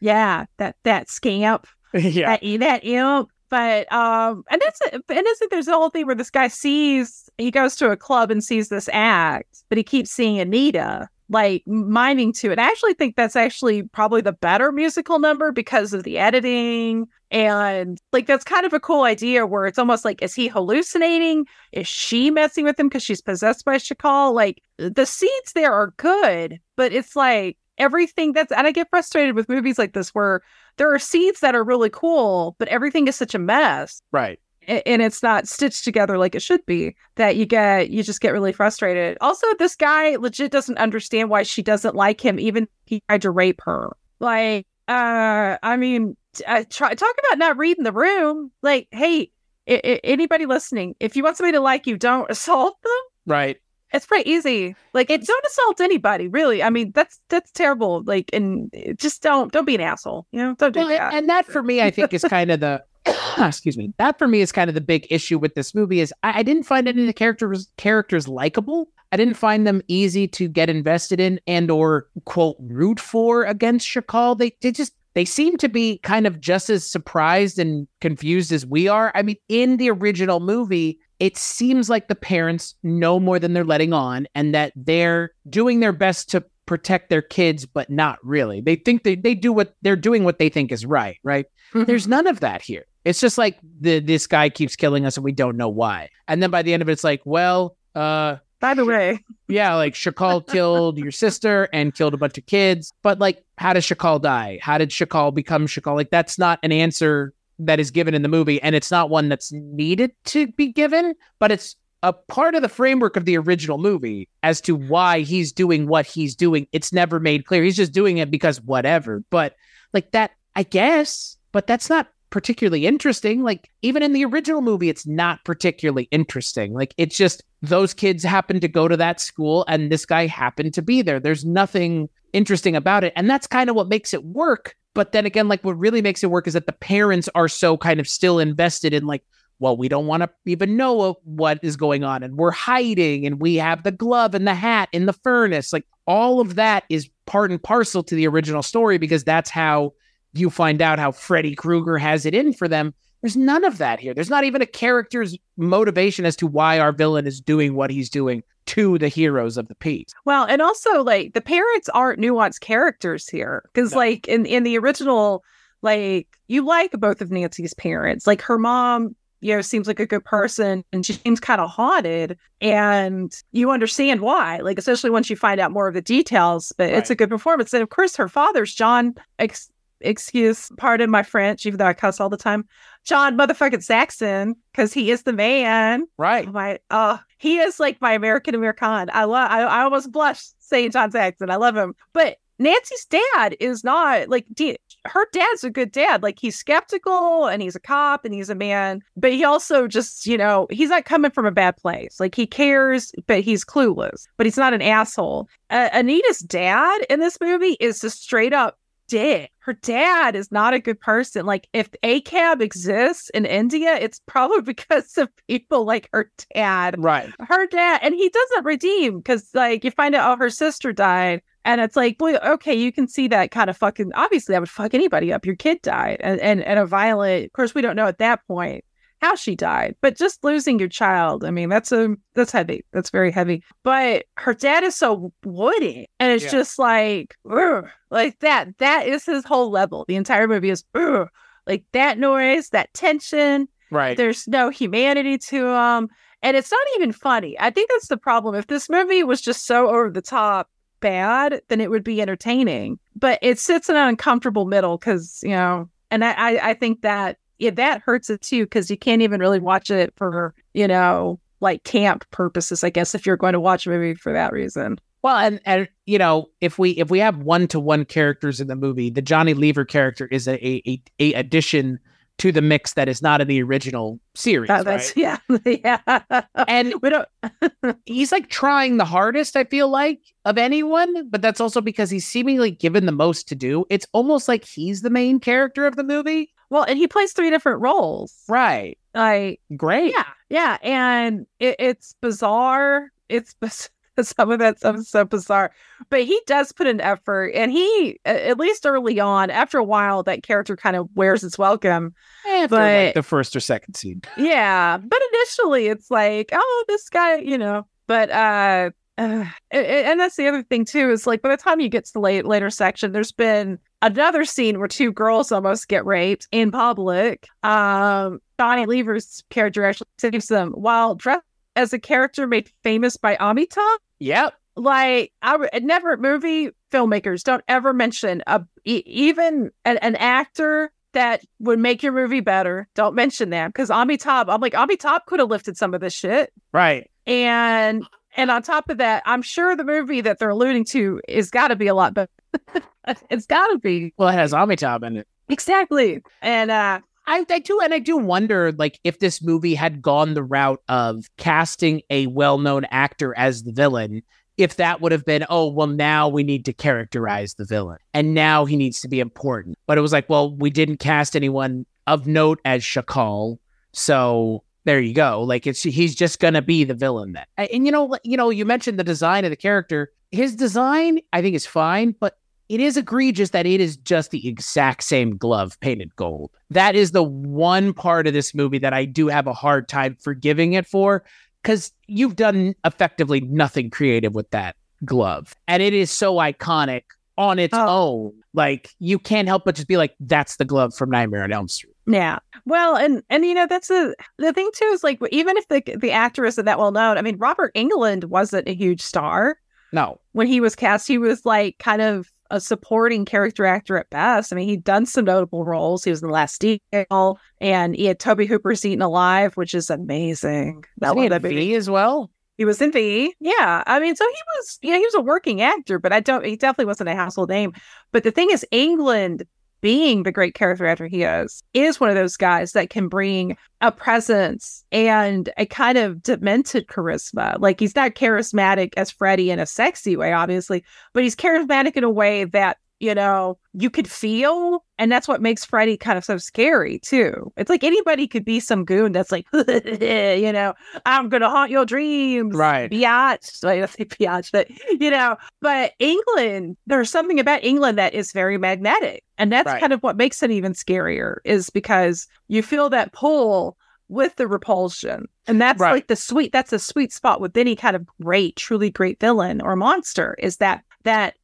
yeah, that that scamp, yeah. that that imp. But um, and that's it. And it's there's the whole thing where this guy sees he goes to a club and sees this act, but he keeps seeing Anita like mining to it. I actually think that's actually probably the better musical number because of the editing and like that's kind of a cool idea where it's almost like is he hallucinating? Is she messing with him because she's possessed by Shakal? Like uh, the seeds there are good, but it's like everything that's and I get frustrated with movies like this where there are seeds that are really cool, but everything is such a mess Right. And it's not stitched together like it should be that you get you just get really frustrated. Also this guy legit doesn't understand why she doesn't like him even he tried to rape her. Like uh i mean t- uh, try, talk about not reading the room. Like hey I- I- anybody listening if you want somebody to like you don't assault them. Right. it's pretty easy. Like it don't assault anybody really. I mean that's that's terrible. Like and uh, just don't don't be an asshole you know? Don't do Well, that. and that for me, I think is kind of the excuse me. That for me is kind of the big issue with this movie is I, I didn't find any of the characters characters likable. I didn't find them easy to get invested in and or quote root for against Shakal. They they just they seem to be kind of just as surprised and confused as we are. I mean, in the original movie, it seems like the parents know more than they're letting on and that they're doing their best to protect their kids, but not really. They think they, they do what they're doing what they think is right, right? There's none of that here. It's just like the this guy keeps killing us and we don't know why. And then by the end of it, it's like, well, uh, By the way, yeah, like Shakal killed your sister and killed a bunch of kids. But like, how does Shakal die? How did Shakal become Shakal? Like, that's not an answer that is given in the movie, and it's not one that's needed to be given, but it's a part of the framework of the original movie as to why he's doing what he's doing. It's never made clear. He's just doing it because whatever. But like that, I guess, but that's not particularly interesting. Like even in the original movie, it's not particularly interesting. Like it's just those kids happened to go to that school and this guy happened to be there. There's nothing interesting about it. And that's kind of what makes it work. But then again, like what really makes it work is that the parents are so kind of still invested in like, well, we don't want to even know what is going on and we're hiding and we have the glove and the hat in the furnace. Like all of that is part and parcel to the original story because that's how you find out how Freddy Krueger has it in for them. There's none of that here. There's not even a character's motivation as to why our villain is doing what he's doing to the heroes of the piece. Well, and also like the parents aren't nuanced characters here because no. like in in the original like you like both of Nancy's parents. Like her mom you know, seems like a good person and she seems kind of haunted. And you understand why, like, especially once you find out more of the details, but right. it's a good performance. And of course, her father's John ex- excuse, pardon my French, even though I cuss all the time. John motherfucking Saxon, because he is the man. Right. Oh, my, oh, he is like my American American. I love. I, I almost blush saying John Saxon. I love him, but Nancy's dad is not like her dad's a good dad. Like he's skeptical and he's a cop and he's a man, but he also just, you know, he's not coming from a bad place. Like he cares, but he's clueless, but he's not an asshole. Uh, Anita's dad in this movie is just straight up dick. Her dad is not a good person. Like, if ACAB exists in India, it's probably because of people like her dad. Right. Her dad, and he doesn't redeem because, like, you find out, oh, her sister died. And it's like, well, okay, you can see that kind of fucking. Obviously, I would fuck anybody up. Your kid died, and and, and a violent. Of course, we don't know at that point how she died, but just losing your child, I mean, that's a that's heavy. That's very heavy. But her dad is so woody, and it's yeah. just like, like that. That is his whole level. The entire movie is like that noise, that tension. Right. There's no humanity to him, and it's not even funny. I think that's the problem. If this movie was just so over the top bad, then it would be entertaining. But it sits in an uncomfortable middle because you know, and I I, I think that yeah, that hurts it too because you can't even really watch it for you know like camp purposes. I guess if you're going to watch a movie for that reason. Well, and and you know, if we if we have one to one characters in the movie, the Johnny Lever character is a a, a addition to the mix that is not in the original series. That, that's right? yeah, yeah. And we don't. he's like trying the hardest. I feel like of anyone, but that's also because he's seemingly given the most to do. It's almost like he's the main character of the movie. Well, and he plays three different roles. Right. Like great. Yeah. Yeah. And it, it's bizarre. It's some of that stuff is so bizarre. But he does put an effort and he at least early on, after a while, that character kind of wears its welcome. After but, like the first or second scene. Yeah. But initially it's like, oh, this guy, you know. But uh uh, and that's the other thing too is like by the time you get to the late later section, there's been another scene where two girls almost get raped in public. Um, Johnny Lever's character actually saves them while dressed as a character made famous by Amitabh. Yep. Like I never movie filmmakers don't ever mention a even an, an actor that would make your movie better. Don't mention that because Amitabh. I'm like Amitabh could have lifted some of this shit. Right. And and on top of that, I'm sure the movie that they're alluding to is got to be a lot better. it's got to be. Well, it has Amitabh in it. Exactly. And uh, I, I do, and I do wonder, like, if this movie had gone the route of casting a well-known actor as the villain, if that would have been, oh, well, now we need to characterize the villain, and now he needs to be important. But it was like, well, we didn't cast anyone of note as Shakal, so there you go. Like it's he's just gonna be the villain then. And you know, you know, you mentioned the design of the character. His design, I think, is fine, but it is egregious that it is just the exact same glove painted gold. That is the one part of this movie that I do have a hard time forgiving it for, because you've done effectively nothing creative with that glove, and it is so iconic on its oh. own. Like you can't help but just be like, "That's the glove from Nightmare on Elm Street." Yeah. Well, and and you know that's the the thing too is like even if the the actor isn't that well known, I mean Robert Englund wasn't a huge star. No. When he was cast, he was like kind of a supporting character actor at best. I mean, he'd done some notable roles. He was in The Last Deal, and he had Tobe Hooper's Eaten Alive, which is amazing. That was that V as well. He was in V. Yeah. I mean, so he was, yeah, he was a working actor, but I don't, he definitely wasn't a household name. But the thing is, Englund being the great character actor he is, is one of those guys that can bring a presence and a kind of demented charisma. Like he's not charismatic as Freddy in a sexy way, obviously, but he's charismatic in a way that you know, you could feel. And that's what makes Freddy kind of so scary, too. It's like anybody could be some goon that's like, you know, I'm going to haunt your dreams. Right. Biatch. I don't say biatch, but, you know, but Englund, there's something about Englund that is very magnetic. And that's right. kind of what makes it even scarier, is because you feel that pull with the repulsion. And that's right. like the sweet, that's a sweet spot with any kind of great, truly great villain or monster is that that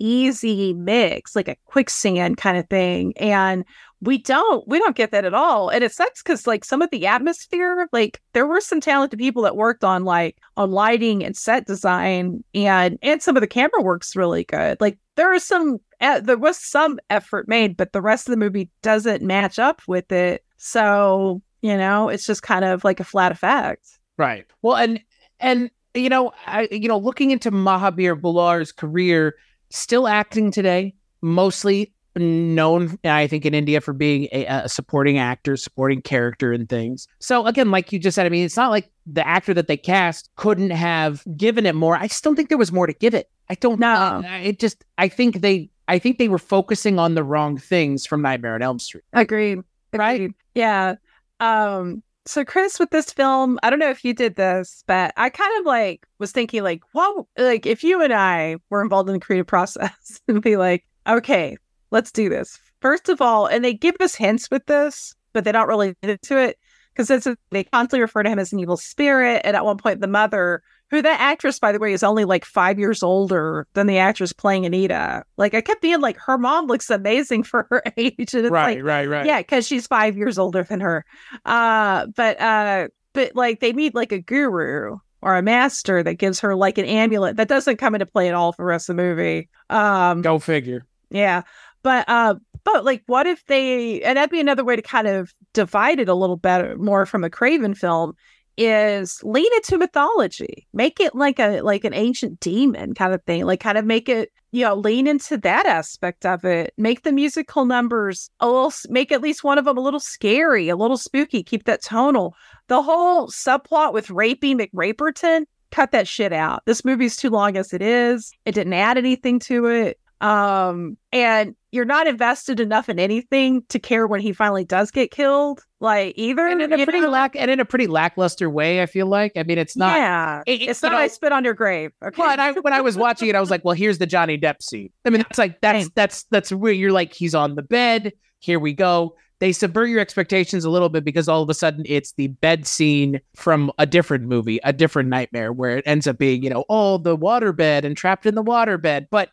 uneasy mix, like a quicksand kind of thing. And we don't we don't get that at all and it sucks because like some of the atmosphere like there were some talented people that worked on like on lighting and set design and and some of the camera work's really good like there is some uh, there was some effort made but the rest of the movie doesn't match up with it so you know it's just kind of like a flat effect right well and and you know, I, you know, looking into Mahabir Bhullar's career, still acting today, mostly known, I think, in India for being a, a, supporting actor, supporting character and things. So again, like you just said, I mean, it's not like the actor that they cast couldn't have given it more. I just don't think there was more to give it. I don't know. Uh, it just, I think they, I think they were focusing on the wrong things from Nightmare on Elm Street. Agreed. Agreed. Right? Yeah. Um, so Chris, with this film, I don't know if you did this, but I kind of like was thinking like, well, like if you and I were involved in the creative process and be like, okay, let's do this. First of all, and they give us hints with this, but they don't really get into it because they constantly refer to him as an evil spirit. And at one point, the mother who that actress, by the way, is only like five years older than the actress playing Anita. Like I kept being like, her mom looks amazing for her age. And it's right, like, right, right. Yeah, because she's five years older than her. Uh, but uh, but like they meet like a guru or a master that gives her like an amulet that doesn't come into play at all for the rest of the movie. Um, Go figure. Yeah. But uh but like what if they and that'd be another way to kind of divide it a little better more from a Craven film is lean into mythology. Make it like a like an ancient demon kind of thing like kind of make it you know lean into that aspect of it. Make the musical numbers a little make at least one of them a little scary a little spooky keep that tonal. The whole subplot with raping mcraperton cut that shit out. This movie's too long as it is. It didn't add anything to it um and you're not invested enough in anything to care when he finally does get killed like either and in a pretty know? lack and in a pretty lackluster way i feel like. I mean it's not yeah. it, it's, it's not know, i spit on your grave okay? Well, I, when i was watching it i was like well here's the johnny depp scene. I mean that's like that's that's that's where you're like he's on the bed. Here we go. They subvert your expectations a little bit because all of a sudden it's the bed scene from a different movie, a different nightmare, where it ends up being, you know, oh, the water bed and trapped in the water bed. But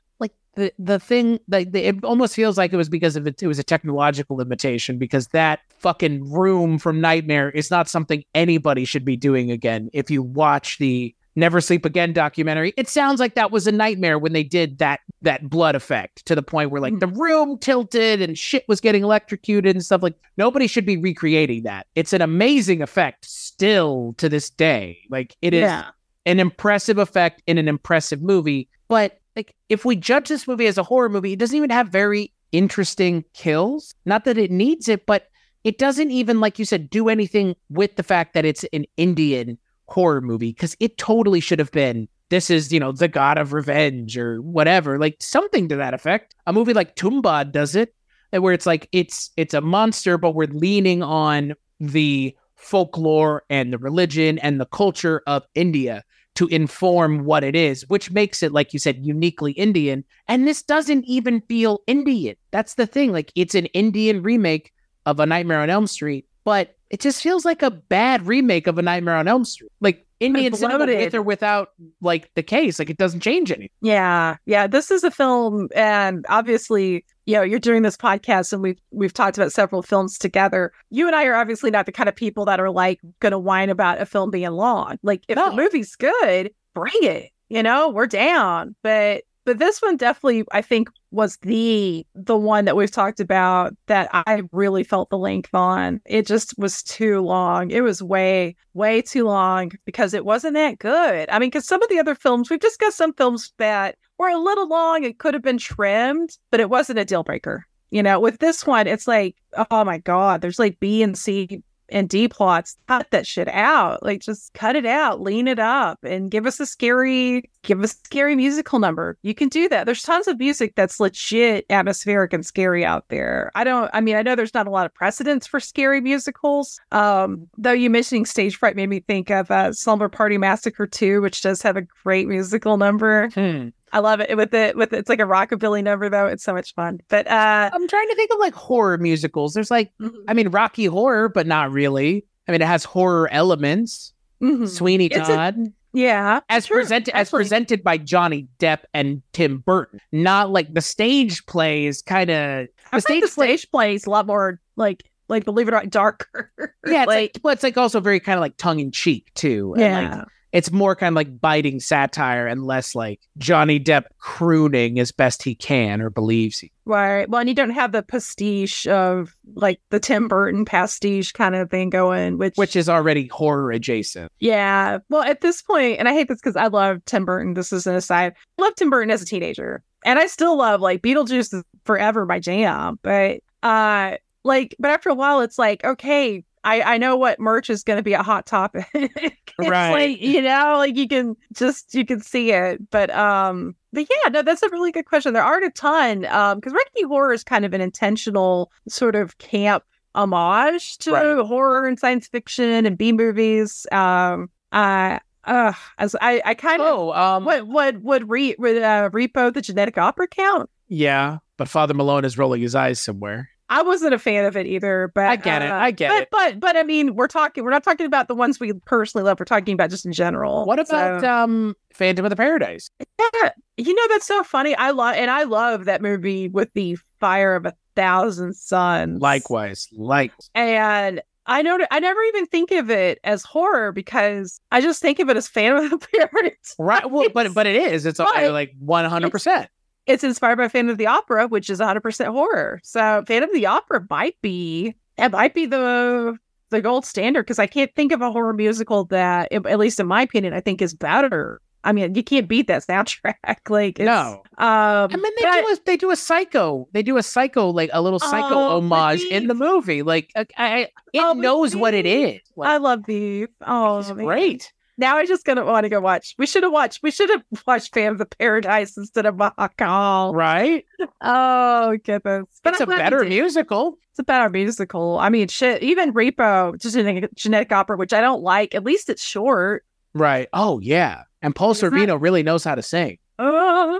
the the thing like the, it almost feels like it was because of it, it was a technological limitation because that fucking room from Nightmare is not something anybody should be doing again. If you watch the Never Sleep Again documentary, it sounds like that was a nightmare when they did that that blood effect to the point where like mm. the room tilted and shit was getting electrocuted and stuff like nobody should be recreating that. It's an amazing effect still to this day. Like it is yeah. an impressive effect in an impressive movie, but like if we judge this movie as a horror movie, it doesn't even have very interesting kills. Not that it needs it, but it doesn't even, like you said, do anything with the fact that it's an Indian horror movie because it totally should have been. This is, you know, the god of revenge or whatever, like something to that effect. A movie like Tumbbad does it, eh, where it's like it's it's a monster, but we're leaning on the folklore and the religion and the culture of India to inform what it is, which makes it, like you said, uniquely Indian. And this doesn't even feel Indian. That's the thing. Like it's an Indian remake of A Nightmare on Elm Street, but it just feels like a bad remake of a Nightmare on Elm Street. Like Indian cinema bloated. with or without like the case, like it doesn't change anything. Yeah, yeah. This is a film, and obviously, you know, you're doing this podcast, and we've we've talked about several films together. You and I are obviously not the kind of people that are like going to whine about a film being long. Like, if No. the movie's good, bring it. You know, we're down. But but this one definitely, I think, was the the one that we've talked about that I really felt the length on. It just was too long. It was way way too long because it wasn't that good. I mean, because some of the other films we've discussed some films that were a little long. It could have been trimmed, but it wasn't a deal breaker. You know, with this one, it's like, oh my god, there's like B and C and D plots. Cut that shit out. Like, just cut it out, lean it up, and give us a scary, give us a scary musical number. You can do that. There's tons of music that's legit atmospheric and scary out there. I don't. I mean, I know there's not a lot of precedents for scary musicals. Um, though you mentioning stage fright made me think of uh, Slumber Party Massacre 2, which does have a great musical number. Hmm. I love it with it with it's like a rockabilly number though. It's so much fun. But uh I'm trying to think of like horror musicals. There's like, I mean, Rocky Horror, but not really. I mean, it has horror elements. mhm. Sweeney It's a- Todd, yeah, as sure, presented as presented by Johnny Depp and Tim Burton, not like the stage plays. Kind of the think the stage play- plays a lot more like like believe it or not darker. yeah, it's like, like well, it's like also very kind of like tongue in cheek too. and, like, yeah. It's more kind of like biting satire and less like Johnny Depp crooning as best he can or believes he. Right. Well, and you don't have the pastiche of like the Tim Burton pastiche kind of thing going, which Which is already horror adjacent. Yeah. Well, at this point, and I hate this because I love Tim Burton. This is an aside. I loved Tim Burton as a teenager. And I still love like Beetlejuice is forever my jam. But uh like but after a while it's like, okay, I, I know what merch is gonna be a hot topic. it's Right. like, you know, like you can just you can see it. But um but yeah, no, that's a really good question. There aren't a ton. Um, because Rocky Horror is kind of an intentional sort of camp homage to Right. horror and science fiction and B movies. Um, uh, uh, as I, I kind of Oh, um, what would would re would uh, repo the genetic opera count? yeah, but Father Malone is rolling his eyes somewhere. I wasn't a fan of it either, but I get it. uh, I get but, it. But but I mean, we're talking. We're not talking about the ones we personally love. We're talking about just in general. What about So- um Phantom of the Paradise? Yeah, you know that's so funny. I love and I love that movie with the fire of a thousand suns. Likewise, like and I know I never even think of it as horror because I just think of it as Phantom of the Paradise. right. Well, but but it is. It's But like one hundred percent. It's inspired by Phantom of the Opera, which is 100% horror. So Phantom of the Opera might be it might be the the gold standard because I can't think of a horror musical that, at least in my opinion, I think is better. I mean, you can't beat that soundtrack. like, it's, No, um, I mean they do a they do a psycho. They do a psycho like a little psycho Oh, homage in the movie. Like I, I it Oh, knows what it is. Like, I love the oh, it's man. great. Now I just gonna want to go watch. We should have watched. We should have watched Phantom of the Paradise instead of Mahakaal. Right? Oh goodness! But it's I'm a better musical. It's a better musical. I mean, shit. Even Repo, just a genetic opera, which I don't like. At least it's short. Right. Oh yeah. And Paul It's not- Sorvino really knows how to sing. Oh,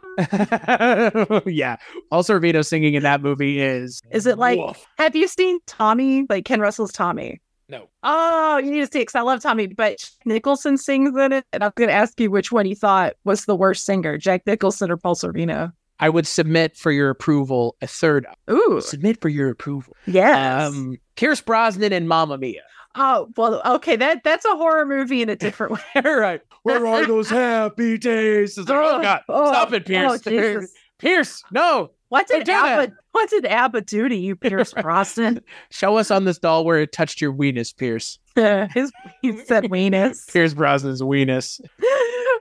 yeah. Paul Sorvino singing in that movie is Is it like- Woof. have you seen Tommy? Like Ken Russell's Tommy. No. Oh, you need to see it because I love Tommy, but Nicholson sings in it, and I'm going to ask you which one you thought was the worst singer, Jack Nicholson or Paul Sorvino. I would submit for your approval a third. Ooh, Submit for your approval. yes. Um, Pierce Brosnan and Mamma Mia. oh, well, okay, that that's a horror movie in a different way. All right. Where are those happy days? Like, oh God, Oh, stop it, Pierce. Oh, Pierce, no. What Don't did do that. Abba? What did Abba do to you, Pierce Brosnan? Show us on this doll where it touched your weenus, Pierce. His he said weenus. Pierce Brosnan's weenus.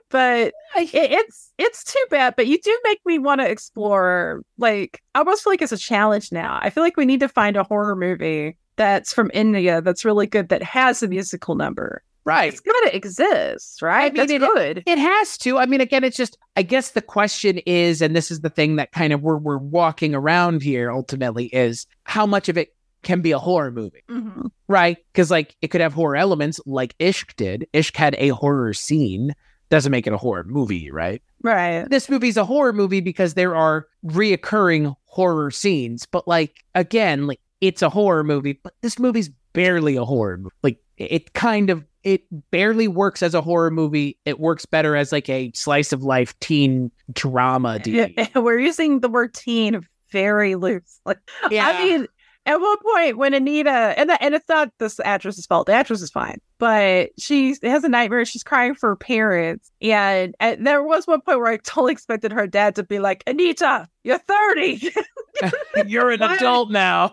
but it's it's too bad. But you do make me want to explore. Like I almost feel like it's a challenge now. I feel like we need to find a horror movie that's from India that's really good that has a musical number. Right. It's gotta exist, right? I mean, that's it- good. It has to. I mean, again, it's just. I guess the question is, and this is the thing that kind of we're we're walking around here. Ultimately, is how much of it can be a horror movie, Mhm. right? Because like it could have horror elements, like Ishq did. Ishq had a horror scene. Doesn't make it a horror movie, right? Right. This movie's a horror movie because there are reoccurring horror scenes. But like again, like it's a horror movie, but this movie's barely a horror movie. Like it kind of it barely works as a horror movie. It works better as like a slice of life teen drama. DVD. We're using the word teen very loosely. Yeah. I mean, at one point when Anita and that, and it's not this actress's fault. The actress is fine, but she has a nightmare. She's crying for her parents, and, and there was one point where I totally expected her dad to be like, "Anita, you're 30. You're an adult now.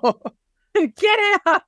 Get out."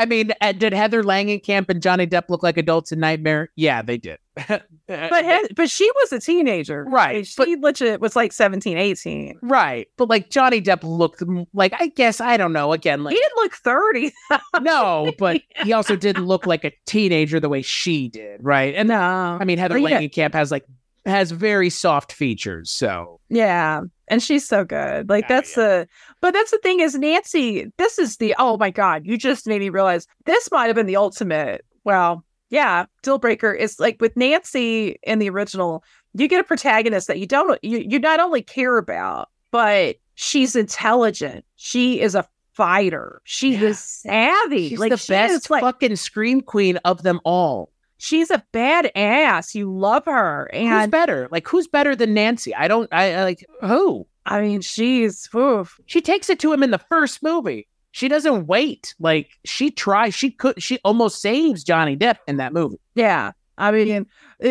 I mean, uh, did Heather Langenkamp and Johnny Depp look like adults in Nightmare? Yeah, they did. But he- but she was a teenager, Right, She legit was like 17, 18. right. But like Johnny Depp looked like I guess I don't know. Again, like He didn't look 30. no, but he also didn't look like a teenager the way she did, right? And no. I mean, Heather Well, yeah. Langenkamp has like has very soft features, so Yeah. And she's so good. Like Yeah, that's the but that's the thing is Nancy, this is the oh my god, you just made me realize this might have been the ultimate. Well, yeah, deal breaker is like with Nancy in the original, you get a protagonist that you don't you, you not only care about, but she's intelligent. She is a fighter. She Yeah. is savvy. she's like the she best like fucking scream queen of them all. She's a bad ass. You love her. And who's better? Like who's better than Nancy? I don't. I, like who. I mean, she's oof. She takes it to him in the first movie. She doesn't wait. Like she tries. She could. She almost saves Johnny Depp in that movie. Yeah. I mean,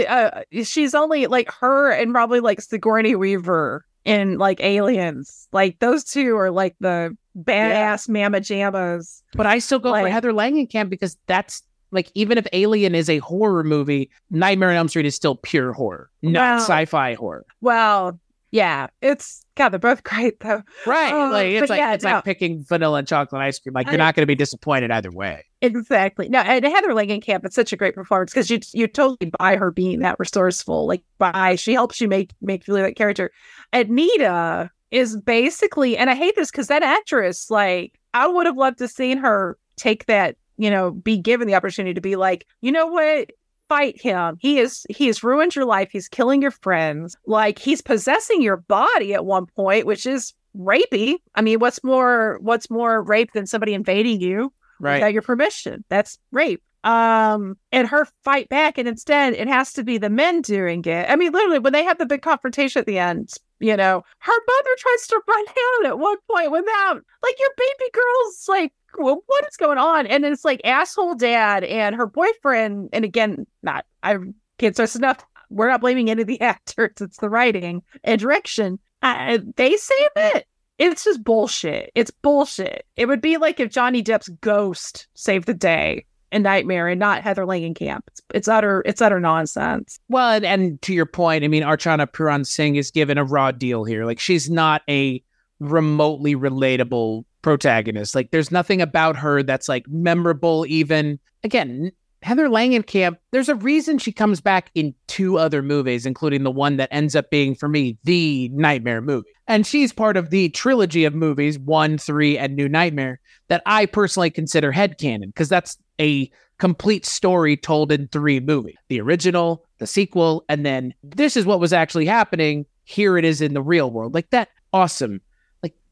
uh, she's only like her and probably like Sigourney Weaver in like Aliens. Like those two are like the badass mama jammas. But I still go for Heather Langenkamp because that's like even if Alien is a horror movie, Nightmare on Elm Street is still pure horror, not Well- sci-fi horror. Well, yeah, it's God, they're both great though. Right. Uh, like it's like yeah, it's no. like picking vanilla and chocolate ice cream. Like you're I- not going to be disappointed either way. Exactly. No, and Heather Langenkamp, it's such a great performance because you you totally buy her being that resourceful. Like buy she helps you make make feel that character. Anita is basically, and I hate this because that actress, like, I would have loved to seen her take that, you know, be given the opportunity to be like, you know what? Fight him. He is he has ruined your life. He's killing your friends. Like he's possessing your body at one point, which is rapey. I mean, what's more what's more rape than somebody invading you? Right. without your permission. That's rape. Um, and her fight back, and instead it has to be the men doing it. I mean, literally, when they have the big confrontation at the end, you know, her mother tries to run out at one point without, like, your baby girl's like, well, what is going on? And it's like asshole dad and her boyfriend, and again, not I can't stress enough. We're not blaming any of the actors; it's the writing and direction. They save it it's just bullshit. It's bullshit. It would be like if Johnny Depp's ghost saved the day in Nightmare and not Heather Langenkamp. It's, it's utter it's utter nonsense. Well, and, and to your point, I mean, Archana Puran Singh is given a raw deal here. Like she's not a remotely relatable protagonist. Like there's nothing about her that's like memorable. Even again, Heather Langenkamp. There's a reason she comes back in two other movies, including the one that ends up being for me the Nightmare movie, and she's part of the trilogy of movies one, three, and New Nightmare that I personally consider headcanon because that's a complete story told in three movies the original, the sequel, and then this is what was actually happening. Here it is in the real world. Like that, awesome.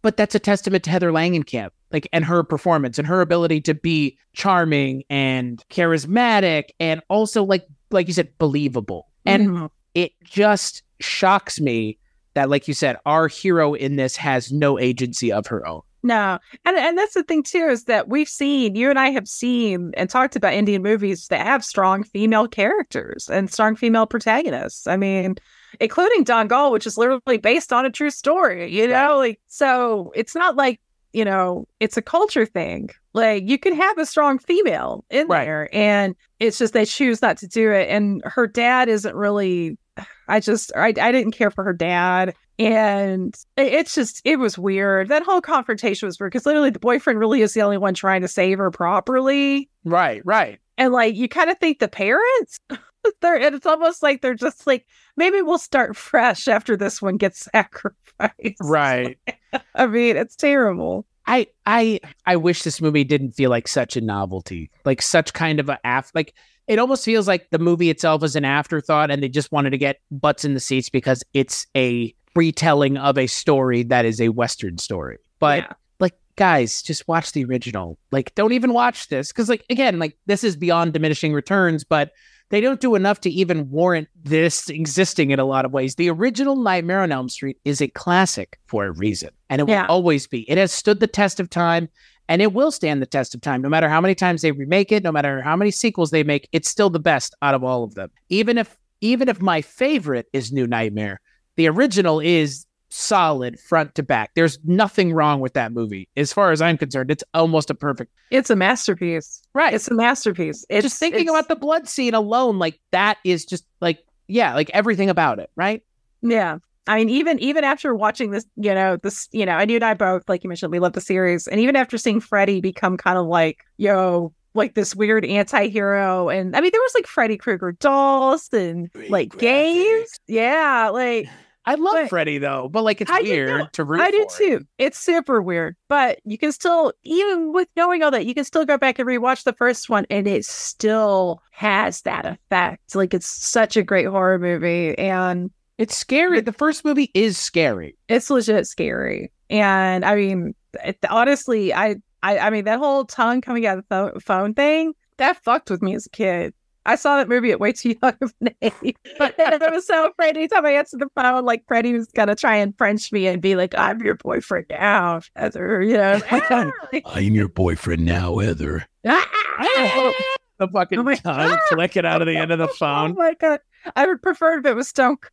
But that's a testament to Heather Langenkamp, like, and her performance and her ability to be charming and charismatic and also, like, like you said, believable. And Mhm. it just shocks me that, like you said, our hero in this has no agency of her own. no, and and that's the thing too is that we've seen you and I have seen and talked about Indian movies that have strong female characters and strong female protagonists. I mean, including Dangal, which is literally based on a true story. You know, like so it's not like you know it's a culture thing. Like you can have a strong female in Right. there, and it's just they choose not to do it. And her dad isn't really. I just I I didn't care for her dad. And it's just, it was weird. That whole confrontation was weird because literally the boyfriend really is the only one trying to save her properly. Right, right. And like, you kind of think the parents, they're, and it's almost like they're just like, maybe we'll start fresh after this one gets sacrificed. Right. I mean, it's terrible. I I I wish this movie didn't feel like such a novelty, like such kind of a af like it almost feels like the movie itself is an afterthought and they just wanted to get butts in the seats because it's a retelling of a story that is a western story. But Yeah. like guys, just watch the original. Like, don't even watch this because, like, again, like this is beyond diminishing returns, but they don't do enough to even warrant this existing in a lot of ways. The original Nightmare on Elm Street is a classic for a reason, and it Yeah. will always be. It has stood the test of time, and it will stand the test of time. No matter how many times they remake it, no matter how many sequels they make, it's still the best out of all of them. Even if, even if my favorite is New Nightmare, the original is solid front to back. There's nothing wrong with that movie. As far as I'm concerned, it's almost a perfect. It's a masterpiece. Right. It's a masterpiece. It's just thinking it's- about the blood scene alone, like that is just like, yeah, like everything about it, right? Yeah. I mean, even even after watching this, you know, this, you know, and you and I both, like you mentioned, we love the series, and even after seeing Freddy become kind of like, yo, like this weird anti-hero, and I mean, there was like Freddy Krueger dolls and like games, yeah, like I love But- Freddy though, but like it's I weird to root I do too. It's super weird, but you can still, even with knowing all that, you can still go back and rewatch the first one, and it still has that effect. Like it's such a great horror movie, and It's scary. The first movie is scary. it's legit scary. And I mean, it, honestly, I, I, I mean, that whole tongue coming out of the pho- phone thing that fucked with me as a kid. I saw that movie at way too young of an age, and I was so afraid anytime I answered the phone, like Freddie was gonna try and French me and be like, "I'm your boyfriend now," Heather. You know, I'm your boyfriend now, Heather. ah! the fucking Oh my- tongue flicking out of the end of the phone. Oh my god, I would prefer if it was Stunk.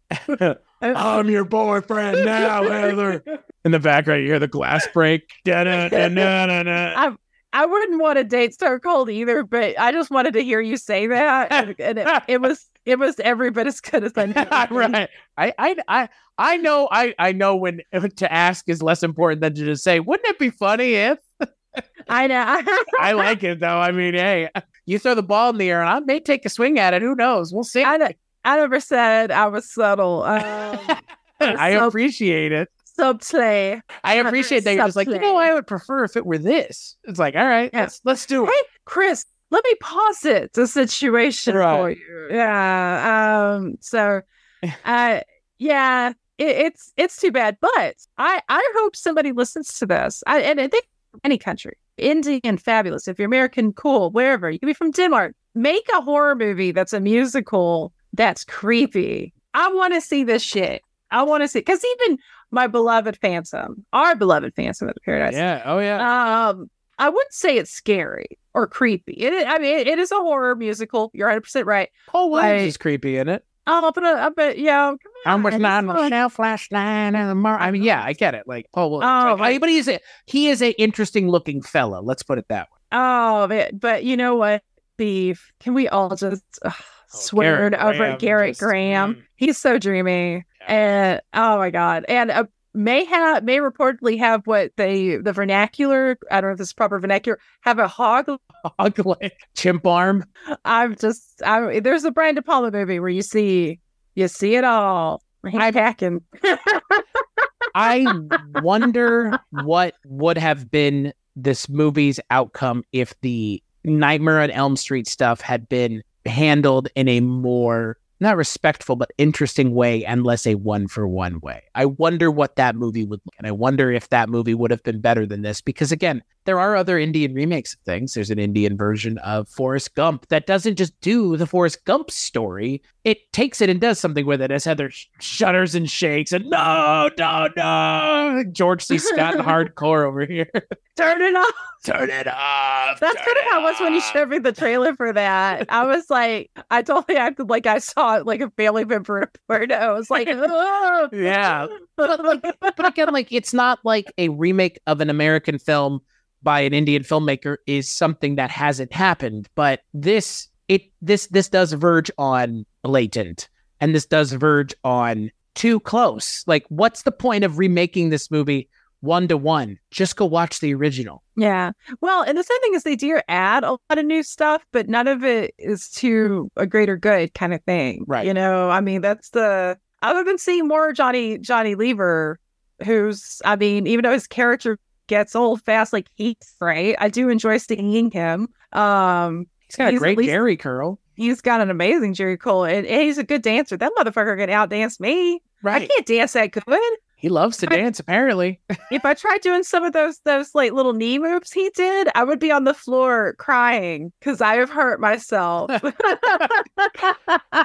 I'm your boyfriend now, Heather. In the background, you hear the glass break. Da-da-da-da-da-da. I wouldn't want to date Stone Cold either, but I just wanted to hear you say that, and, and it, it was it was every bit as good as I knew. it would be. right. I, I, I, I know. I, I know when to ask is less important than to just say. Wouldn't it be funny if? I know. I like it though. I mean, hey, you throw the ball in the air, and I may take a swing at it. Who knows? We'll see. I, I never said I was subtle. Um, I so- appreciate it. Subtle. I appreciate that you're just like, you know. I would prefer if it were this. It's like, all right, Yeah. let's let's do it. Hey, Chris, let me pause it the situation for you. Yeah. Um. So, uh, yeah. It, it's it's too bad, but I I hope somebody listens to this. I and I think any country, Indian, fabulous. If you're American, cool. Wherever you can be from Denmark, make a horror movie that's a musical that's creepy. I want to see this shit. I want to see because even my beloved Phantom, our beloved Phantom of the Paradise, Yeah. Oh yeah. um, I wouldn't say it's scary or creepy. It, is- I mean, it, it is a horror musical. You're 100 percent right. Paul Williams I- is creepy in it. Oh, but uh, but yeah, come I'm with nine it's fun. Michelle flashlight and the mar. I mean, yeah, I get it. Like Paul Williams. Oh, Like, my- but he's a he is a interesting looking fella. Let's put it that way. Oh, but, but you know what, Beef? Can we all just uh, swear Oh, Gerrit over Graham Gerrit just- Graham? mm. He's so dreamy, and oh my god, and uh, may have may reportedly have what they the vernacular. I don't know if this is proper vernacular. Have a hog Hog leg, chimp arm. I'm just I there's a Brian De Palma movie where you see you see it all. He's I- packing. I wonder what would have been this movie's outcome if the Nightmare on Elm Street stuff had been handled in a more not respectful but interesting way and less a one for one way. I wonder what that movie would look and I wonder if that movie would have been better than this because again, there are other Indian remakes of things. There's an Indian version of Forrest Gump that doesn't just do the Forrest Gump story. It takes it and does something with it as Heather sh- shudders and shakes and no, no, no. George C. Scott hardcore over here. Turn it off. Turn it off. That's kind of how it was when you showed me the trailer for that. I was like, I totally acted like I saw it like a family member a. I was like, "Oh." Yeah. But, like, but again, like it's not like a remake of an American film by an Indian filmmaker is something that hasn't happened. But this it this this does verge on blatant, and this does verge on too close. Like, what's the point of remaking this movie one to one? Just go watch the original. Yeah. Well, and the same thing is they do add a lot of new stuff, but none of it is to a greater good kind of thing. Right. You know, I mean, that's the I've been seeing more Johnny Johnny Lever, who's I mean, even though his character gets old fast like he's right. I do enjoy seeing him. Um He's got a He's at great least- Gary curl. he's got an amazing Jheri curl, and, and he's a good dancer. That motherfucker can outdance me. Right, I can't dance that good. He loves to dance, apparently. if I tried doing some of those those like little knee moves he did, I would be on the floor crying because I have hurt myself.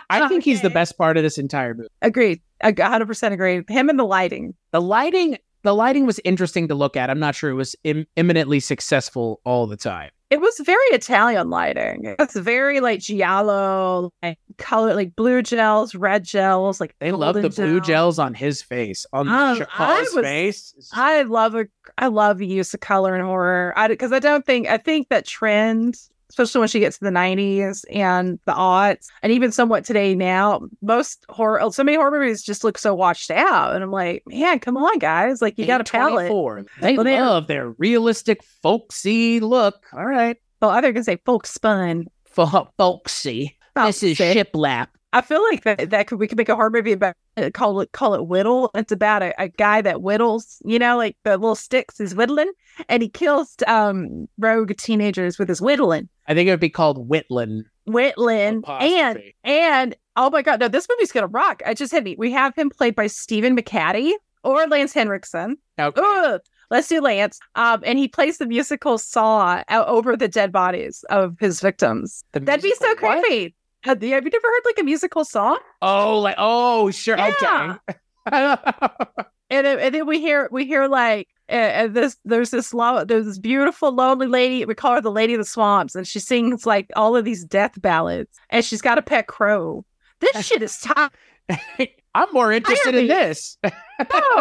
I think he's the best part of this entire movie. Agreed. I 100% agree. Him and the lighting. The lighting, the lighting was interesting to look at. I'm not sure it was Im- imminently successful all the time. It was very Italian lighting. It's very like giallo, like color, like blue gels, red gels, like They love the blue gel. gels on his face, on Um, was- face. I love a, I love the use of color in horror. I because I don't think I think that trend, especially when she gets to the '90s and the aughts, and even somewhat today now, most horror, oh, so many horror movies just look so washed out, and I'm like, man, come on, guys, like you got a palette. A24. They Well, love their realistic, folksy look. All right, Well, I think I can say folk spun. Fo- folksy. This is Folksy. shiplap. I feel like that that could we could make a horror movie about call it call it whittle. It's about a, a guy that whittles, you know, like the little sticks he's whittling, and he kills um rogue teenagers with his whittling. I think it would be called Whitland. Whitland and Apostrophe. and oh my god, no, this movie's gonna rock. I just hit me. We have him played by Stephen McHattie or Lance Henriksen. Okay. Ugh. Let's do Lance. Um, and he plays the musical Saw out over the dead bodies of his victims. The That'd be so musical what? Have you, have you never heard like a musical song? Oh, like oh, sure. Yeah. Okay. and, then- and then we hear we hear like uh, this there's this lo- there's this beautiful lonely lady we call her the lady of the swamps and she sings like all of these death ballads and she's got a pet crow this shit is top I'm more interested in this. no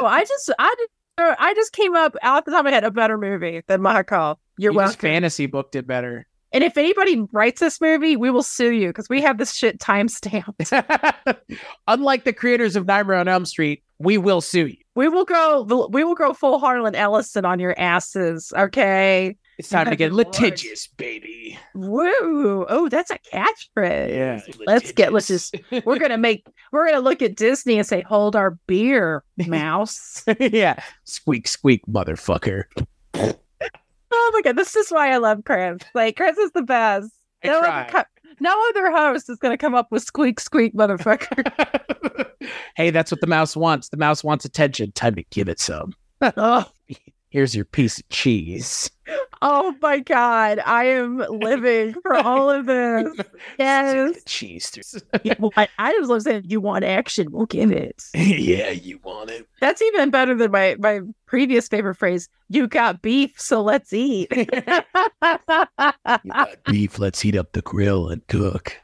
i just i just i just came up out the top of my head a better movie than mahakaal you're You welcome fantasy booked it better. And if anybody writes this movie we will sue you because we have this shit time stamped Unlike the creators of Nightmare on Elm Street, we will sue you. we will go we will go full harlan ellison on your asses okay It's time to get litigious, baby. Woo! Oh, that's a catchphrase. Yeah, Let's get let's just we're gonna make we're gonna look at Disney and say, hold our beer, mouse. yeah, squeak, squeak, motherfucker. Oh my god, this is why I love Chris. Like Chris is the best. I No try. other, co- no other host is gonna come up with squeak squeak motherfucker. hey, that's what the mouse wants. The mouse wants attention. Time to give it some. oh, Here's your piece of cheese. Oh my god, I am living for all of this. Yes. cheese. Yeah, well, I, I just love saying you want action, we'll give it. yeah, you want it. That's even better than my my previous favorite phrase. You got beef, so let's eat. You got beef. Let's heat up the grill and cook.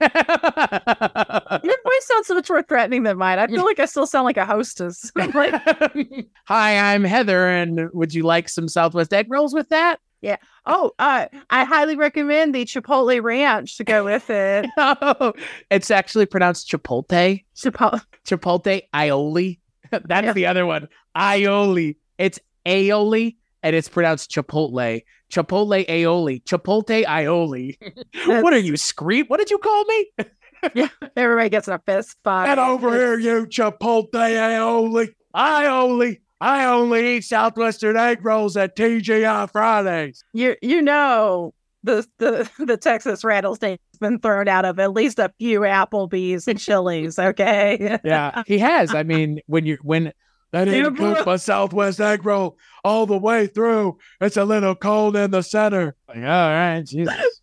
Your voice sounds so much more threatening than mine. I feel like I still sound like a hostess. Like, Hi, I'm Heather, and would you like some Southwest egg rolls with that? Yeah. Oh, uh, I highly recommend the Chipotle Ranch to go with it. No, it's actually pronounced Chipotle. Chipotle. Chipotle aioli. That's Yeah. the other one. Aioli. It's aioli, and it's pronounced Chipotle. Chipotle aioli. Chipotle aioli. what are you, scream? What did you call me? Everybody gets in a fist fight. Get over here, you Chipotle aioli. I only, I only eat Southwestern egg rolls at TGI Fridays. You you know the the the Texas rattlesnake's been thrown out of at least a few Applebee's and Chili's. Okay. Yeah, he has. I mean, when you when They Yeah, didn't bro. cook my Southwest egg roll all the way through. It's a little cold in the center. like, all right, Jesus.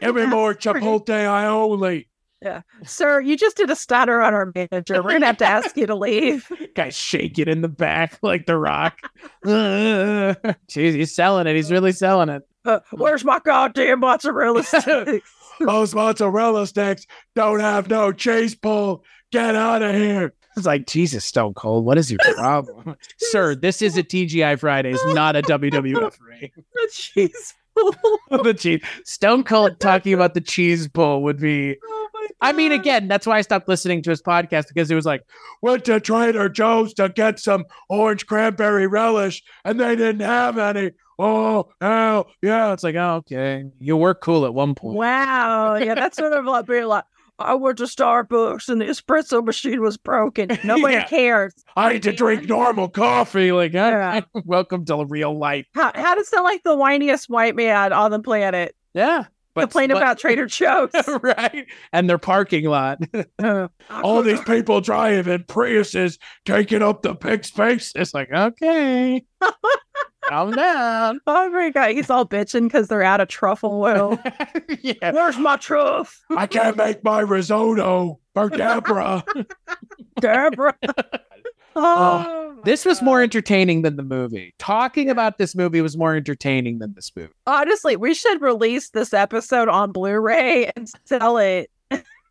Give me more Chipotle aioli. Yeah, sir, you just did a stunner on our manager. We're gonna have to ask you to leave. Guy it in the back like the rock. Jeez, he's selling it. He's really selling it. Uh, where's my goddamn mozzarella sticks? Those mozzarella sticks don't have no cheese pull. Get out of here. It's like, Jesus, Stone Cold, what is your problem? Sir, this is a TGI Fridays, not a WWF ring. the cheese. the cheese. Stone Cold talking about the cheese bowl would be. Oh I mean, again, that's why I stopped listening to his podcast because it was like, Went to Trader Joe's to get some orange cranberry relish, and they didn't have any. Oh, hell, yeah. it's like, oh, okay. You were cool at one point. Wow. Yeah, that's sort of being like, I went to Starbucks and the espresso machine was broken. Nobody Yeah. cares. I need to drink normal coffee. Like? Yeah. welcome to the real life. How, how does sound like the whiniest white man on the planet? Yeah. Complain but- about Trader Joe's. right, and their parking lot. Uh, All these people driving Priuses, taking up the pig space. It's like okay, calm down. oh my god, he's all bitching because they're out of truffle oil. yeah, Where's my truff, I can't make my risotto for Deborah. Deborah? Oh. Oh, oh, this was more entertaining than the movie. Talking about this movie was more entertaining than this movie. honestly, we should release this episode on Blu-ray and sell it.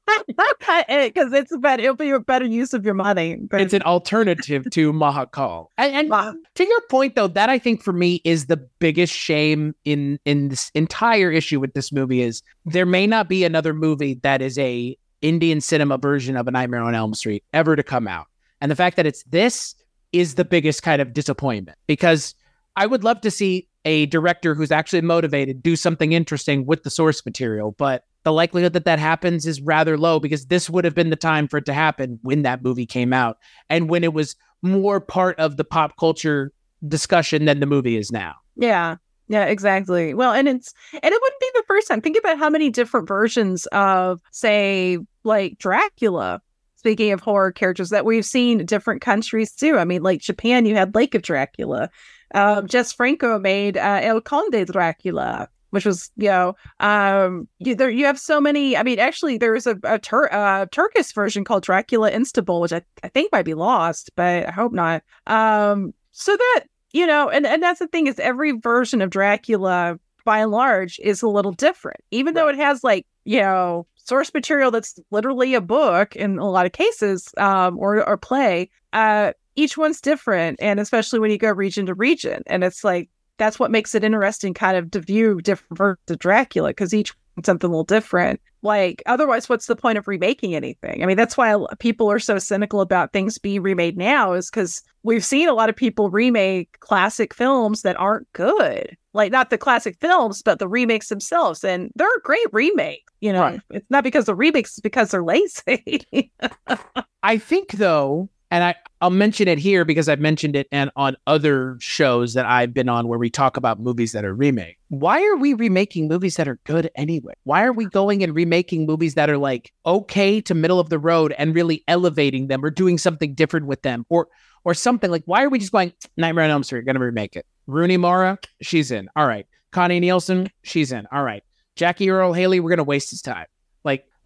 Because it's better, it'll be a better use of your money. But It's an alternative to Mahakaal. And, and Mah- to your point, though, that I think for me is the biggest shame in in this entire issue with this movie is there may not be another movie that is a Indian cinema version of A Nightmare on Elm Street ever to come out, and the fact that it's this is the biggest kind of disappointment because I would love to see a director who's actually motivated do something interesting with the source material, but the likelihood that that happens is rather low because this would have been the time for it to happen when that movie came out and when it was more part of the pop culture discussion than the movie is now. Yeah. Yeah, exactly. Well, and it's and it wouldn't be the first time. Think about how many different versions of, say, like Dracula. Speaking of horror characters that we've seen different countries too. I mean, like Japan, you had Lake of Dracula. Um, Jess Franco made uh, El Conde Dracula, which was you know, um, you, there you have so many. I mean, actually, there was a, a Tur- uh, Turkish version called Dracula Istanbul, which I, I think might be lost, but I hope not. Um, so that you know, and, and that's the thing is every version of Dracula by and large is a little different, even though it has like, you know, source material that's literally a book in a lot of cases, um, or or play. Uh, each one's different, and especially when you go region to region, and it's like that's what makes it interesting, kind of to view different versions of Dracula because each something a little different. Like otherwise, what's the point of remaking anything? I mean, that's why people are so cynical about things being remade now, is because we've seen a lot of people remake classic films that aren't good. Like not the classic films, but the remakes themselves, and they're a great remake. You know, Right. it's not because they're remakes; it's because they're lazy. I think though, and I I'll mention it here because I've mentioned it and on other shows that I've been on where we talk about movies that are remade. Why are we remaking movies that are good anyway? Why are we going and remaking movies that are like okay to middle of the road and really elevating them or doing something different with them or or something like why are we just going Nightmare on Elm Street gonna remake it? Rooney Mara, she's in. All right. Connie Nielsen, she's in. All right. Jackie Earle Haley, we're gonna waste his time.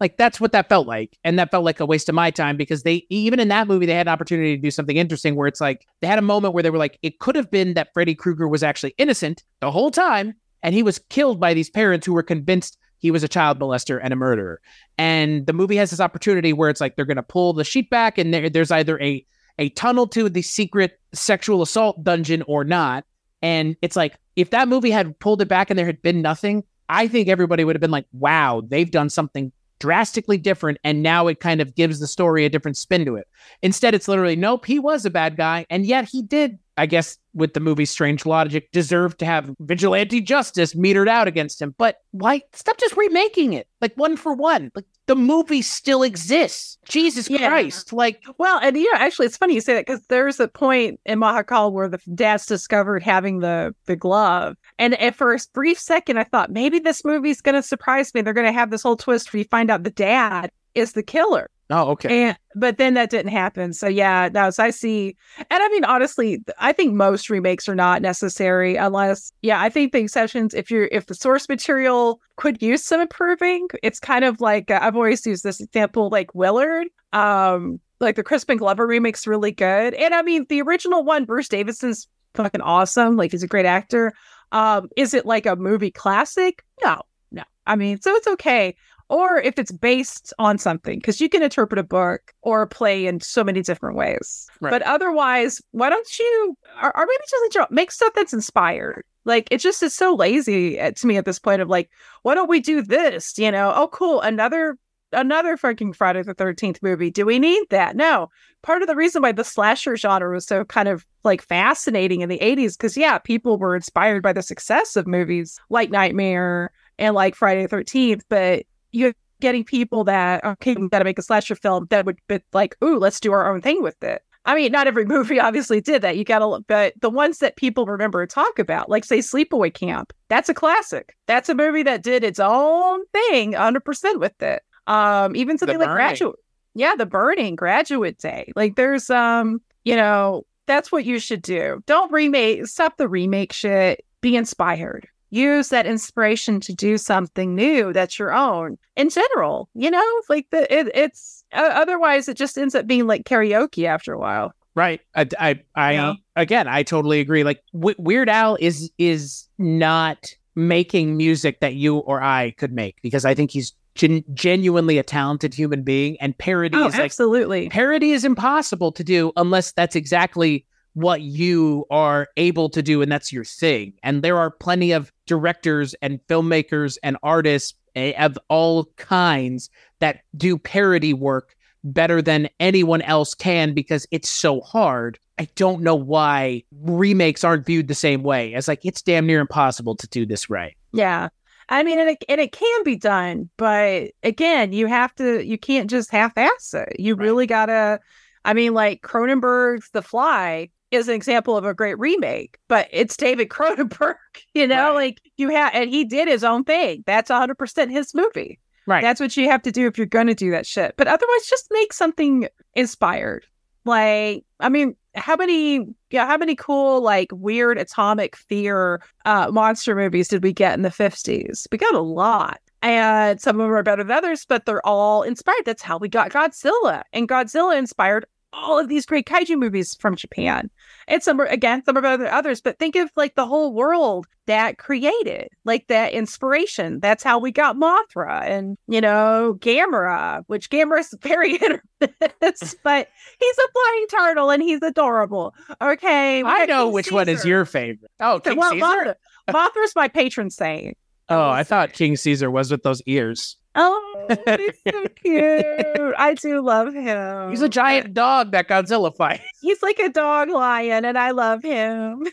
Like, that's what that felt like, and that felt like a waste of my time because they even in that movie they had an opportunity to do something interesting where it's like they had a moment where they were like, it could have been that Freddy Krueger was actually innocent the whole time, and he was killed by these parents who were convinced he was a child molester and a murderer. And the movie has this opportunity where it's like they're gonna pull the sheet back, and there, there's either a a tunnel to the secret sexual assault dungeon or not. And it's like if that movie had pulled it back and there had been nothing, I think everybody would have been like, wow, they've done something drastically different. And now it kind of gives the story a different spin to it. Instead, it's literally, nope, he was a bad guy. And yet he did, I guess, with the movie strange logic, deserve to have vigilante justice metered out against him. But why stop just remaking it? Like one for one. Like the movie still exists. Jesus Yeah. Christ. Like, Well, and you know, actually, it's funny you say that because there's a point in Mahakaal where the dads discovered having the the glove, and if for a brief second, I thought maybe this movie's going to surprise me. They're going to have this whole twist where you find out the dad is the killer, oh, okay. and but then that didn't happen. So yeah, no. So I see, and I mean, honestly, I think most remakes are not necessary unless, yeah, I think the exceptions. If you're if the source material could use some improving, it's kind of like uh, I've always used this example, like Willard. Um, like the Crispin Glover remake's really good, and I mean the original one, Bruce Davison's fucking awesome. Like he's a great actor. Um, is it like a movie classic? No, no. I mean, so it's okay or if it's based on something, because you can interpret a book or a play in so many different ways. Right. But otherwise, why don't you, or, or maybe just make stuff that's inspired? Like it just is so lazy eh, to me at this point of like, why don't we do this? You know, oh cool, another another fucking Friday the Thirteenth movie. Do we need that? No. Part of the reason why the slasher genre was so kind of like fascinating in the '80s, because yeah, people were inspired by the success of movies like Nightmare and like Friday the Thirteenth, but you're getting people that okay, we got to make a slasher film that would be like, ooh, let's do our own thing with it. I mean, not every movie obviously did that. You got to, but the ones that people remember and talk about, like say Sleepaway Camp, that's a classic. That's a movie that did its own thing, hundred percent with it. Um, even something like Graduate, yeah, The Burning, Graduate Day. Like, there's, um, you know, that's what you should do. Don't remake, stop the remake shit. Be inspired. Use that inspiration to do something new that's your own. In general, you know, like the it, it's uh, otherwise it just ends up being like karaoke after a while. Right. I, I, I Yeah. again, I totally agree. Like w- Weird Al is is not making music that you or I could make because I think he's gen- genuinely a talented human being, and parody Oh, is like absolutely. parody is impossible to do unless that's exactly what you are able to do and that's your thing. And there are plenty of directors and filmmakers and artists eh, of all kinds that do parody work better than anyone else can because it's so hard. I don't know why remakes aren't viewed the same way. As like it's damn near impossible to do this right. Yeah. I mean, and it, and it can be done, but again, you have to, you can't just half ass it. You Right. really gotta, I mean, like Cronenberg's The Fly is an example of a great remake, but it's David Cronenberg, you know, Right. like you have, and he did his own thing. That's 100% his movie. Right. That's what you have to do if you're going to do that shit. But otherwise, just make something inspired. Like, I mean, how many, yeah, how many cool, like, weird atomic fear uh, monster movies did we get in the 50s? We got a lot. And some of them are better than others, but they're all inspired. That's how we got Godzilla. And Godzilla inspired all of these great kaiju movies from Japan. And some are, again, some are better than others, but think of like the whole world that created, like that inspiration. That's how we got Mothra and, you know, Gamera, which Gamera's very hit but he's a flying turtle and he's adorable. Okay. I know King which one is your favorite. Oh, King well, Caesar. Mothra, Mothra's my patron saint. Oh, I thought King Caesar was with those ears. Oh, he's so cute. I do love him. He's a giant dog that Godzilla fights. He's like a dog lion, and I love him.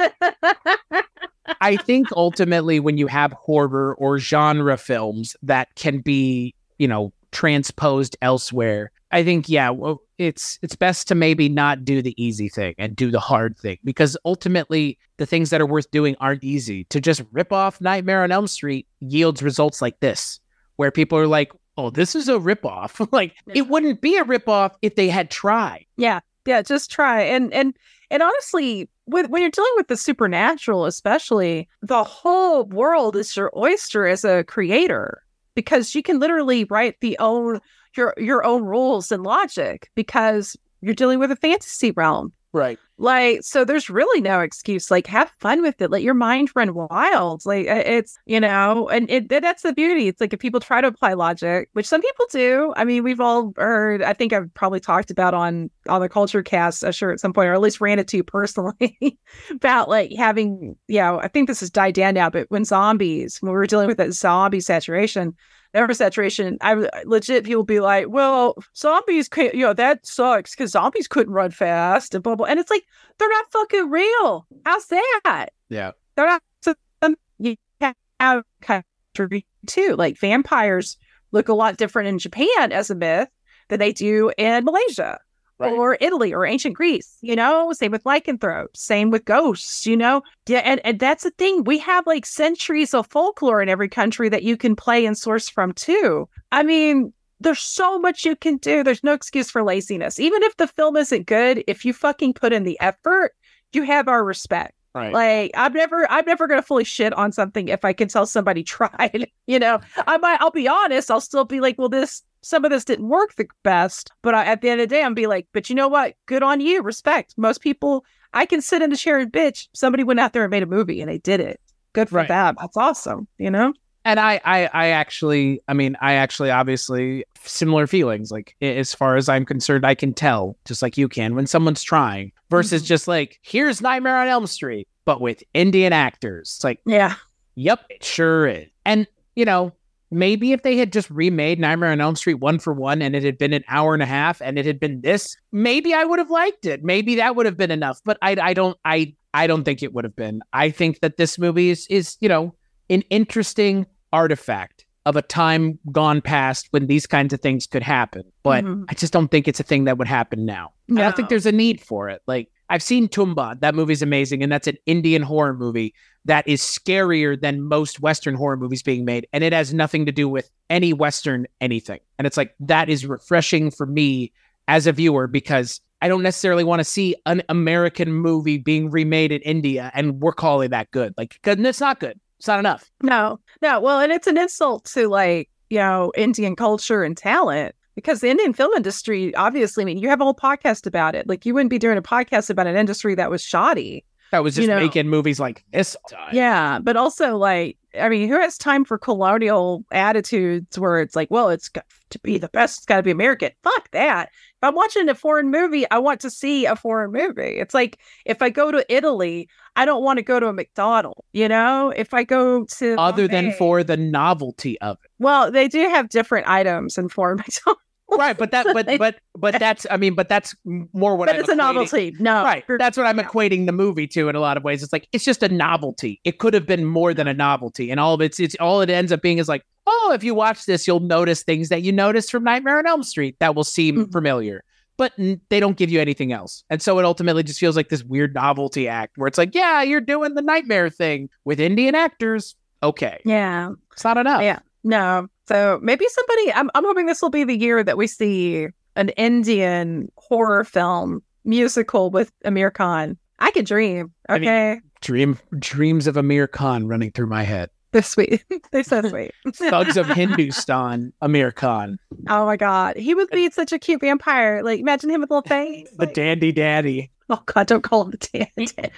I think ultimately when you have horror or genre films that can be, you know, transposed elsewhere, I think yeah, well, it's it's best to maybe not do the easy thing and do the hard thing because ultimately the things that are worth doing aren't easy. To just rip off Nightmare on Elm Street yields results like this, where people are like, "Oh, this is a ripoff." like it wouldn't be a ripoff if they had tried. yeah, yeah. Just try and and and honestly, with when you're dealing with the supernatural, especially, the whole world is your oyster as a creator because you can literally write the own your your own rules and logic because you're dealing with a fantasy realm. Right. Like, so there's really no excuse. Like, have fun with it. Let your mind run wild. Like, it's, you know, and it, that's the beauty. It's like if people try to apply logic, which some people do. I mean, we've all heard, I think I've probably talked about on, on the Kulture Cast, uh, sure, at some point, or at least ran it to personally about like having, you know, I think this has died down now, but when zombies, when we were dealing with that zombie saturation, number saturation, I legit people be like, well, zombies can't, you know, that sucks because zombies couldn't run fast and blah blah. And it's like they're not fucking real. How's that? Yeah. They're not. So um, you have country too. Like vampires look a lot different in Japan as a myth than they do in Malaysia. Right. Or Italy or ancient Greece, you know, same with lycanthropes, same with ghosts, you know. Yeah, and, and that's the thing. We have like centuries of folklore in every country that you can play and source from too. I mean, there's so much you can do. There's no excuse for laziness. Even if the film isn't good, if you fucking put in the effort, you have our respect. Right. Like I'm never I'm never gonna fully shit on something if I can tell somebody tried. You know, I might I'll be honest, I'll still be like, well, this some of this didn't work the best. But I, at the end of the day, I'm be like, but you know what? Good on you, respect. Most people I can sit in the chair and bitch. Somebody went out there and made a movie and they did it. Good for Right. them. That's awesome, you know? and I, I i actually i mean i actually obviously similar feelings like as far as i'm concerned i can tell just like you can when someone's trying versus Mhm. just like here's nightmare on elm street but with indian actors it's like Yeah. yep it sure is and you know maybe if they had just remade nightmare on elm street one for one and it had been an hour and a half and it had been this maybe i would have liked it maybe that would have been enough but i i don't i i don't think it would have been i think that this movie is is you know an interesting artifact of a time gone past when these kinds of things could happen. But Mhm. I just don't think it's a thing that would happen now. I don't think there's a need for it. Like I've seen Tumbbad. That movie's amazing. And that's an Indian horror movie that is scarier than most Western horror movies being made. And it has nothing to do with any Western anything. And it's like that is refreshing for me as a viewer because I don't necessarily want to see an American movie being remade in India and we're calling that good. Like, it's not good. It's not enough. No, no. Well, and it's an insult to like, you know, Indian culture and talent because the Indian film industry, obviously, I mean, you have a whole podcast about it. Like, you wouldn't be doing a podcast about an industry that was shoddy. That was You just know- making movies like this. time. Yeah. But also, like, I mean, who has time for colonial attitudes where it's like, well, it's got to be the best, it's got to be American? Fuck that. If I'm watching a foreign movie, I want to see a foreign movie. It's like if I go to Italy, I don't want to go to a McDonald's, you know? If I go to Other than for the novelty of it. Well, they do have different items in foreign McDonald's. Right but that but but but that's i mean but that's more what but I'm it's a novelty. No. right that's what i'm equating the movie to in a lot of ways it's like it's just a novelty it could have been more than a novelty and all of it's it's all it ends up being is like oh if you watch this you'll notice things that you noticed from nightmare on elm street that will seem Mhm. familiar but n- they don't give you anything else and so it ultimately just feels like this weird novelty act where it's like yeah you're doing the nightmare thing with indian actors okay Yeah. it's not enough Yeah. No. So maybe somebody I'm I'm hoping this will be the year that we see an Indian horror film musical with Aamir Khan. I could dream. I mean- Okay. dream dreams of aamir khan running through my head They're sweet. They're so sweet. thugs of hindustan aamir khan oh my god. He would be such a cute vampire. Like imagine him with a little face. the Like, dandy daddy oh god, don't call him the dandy.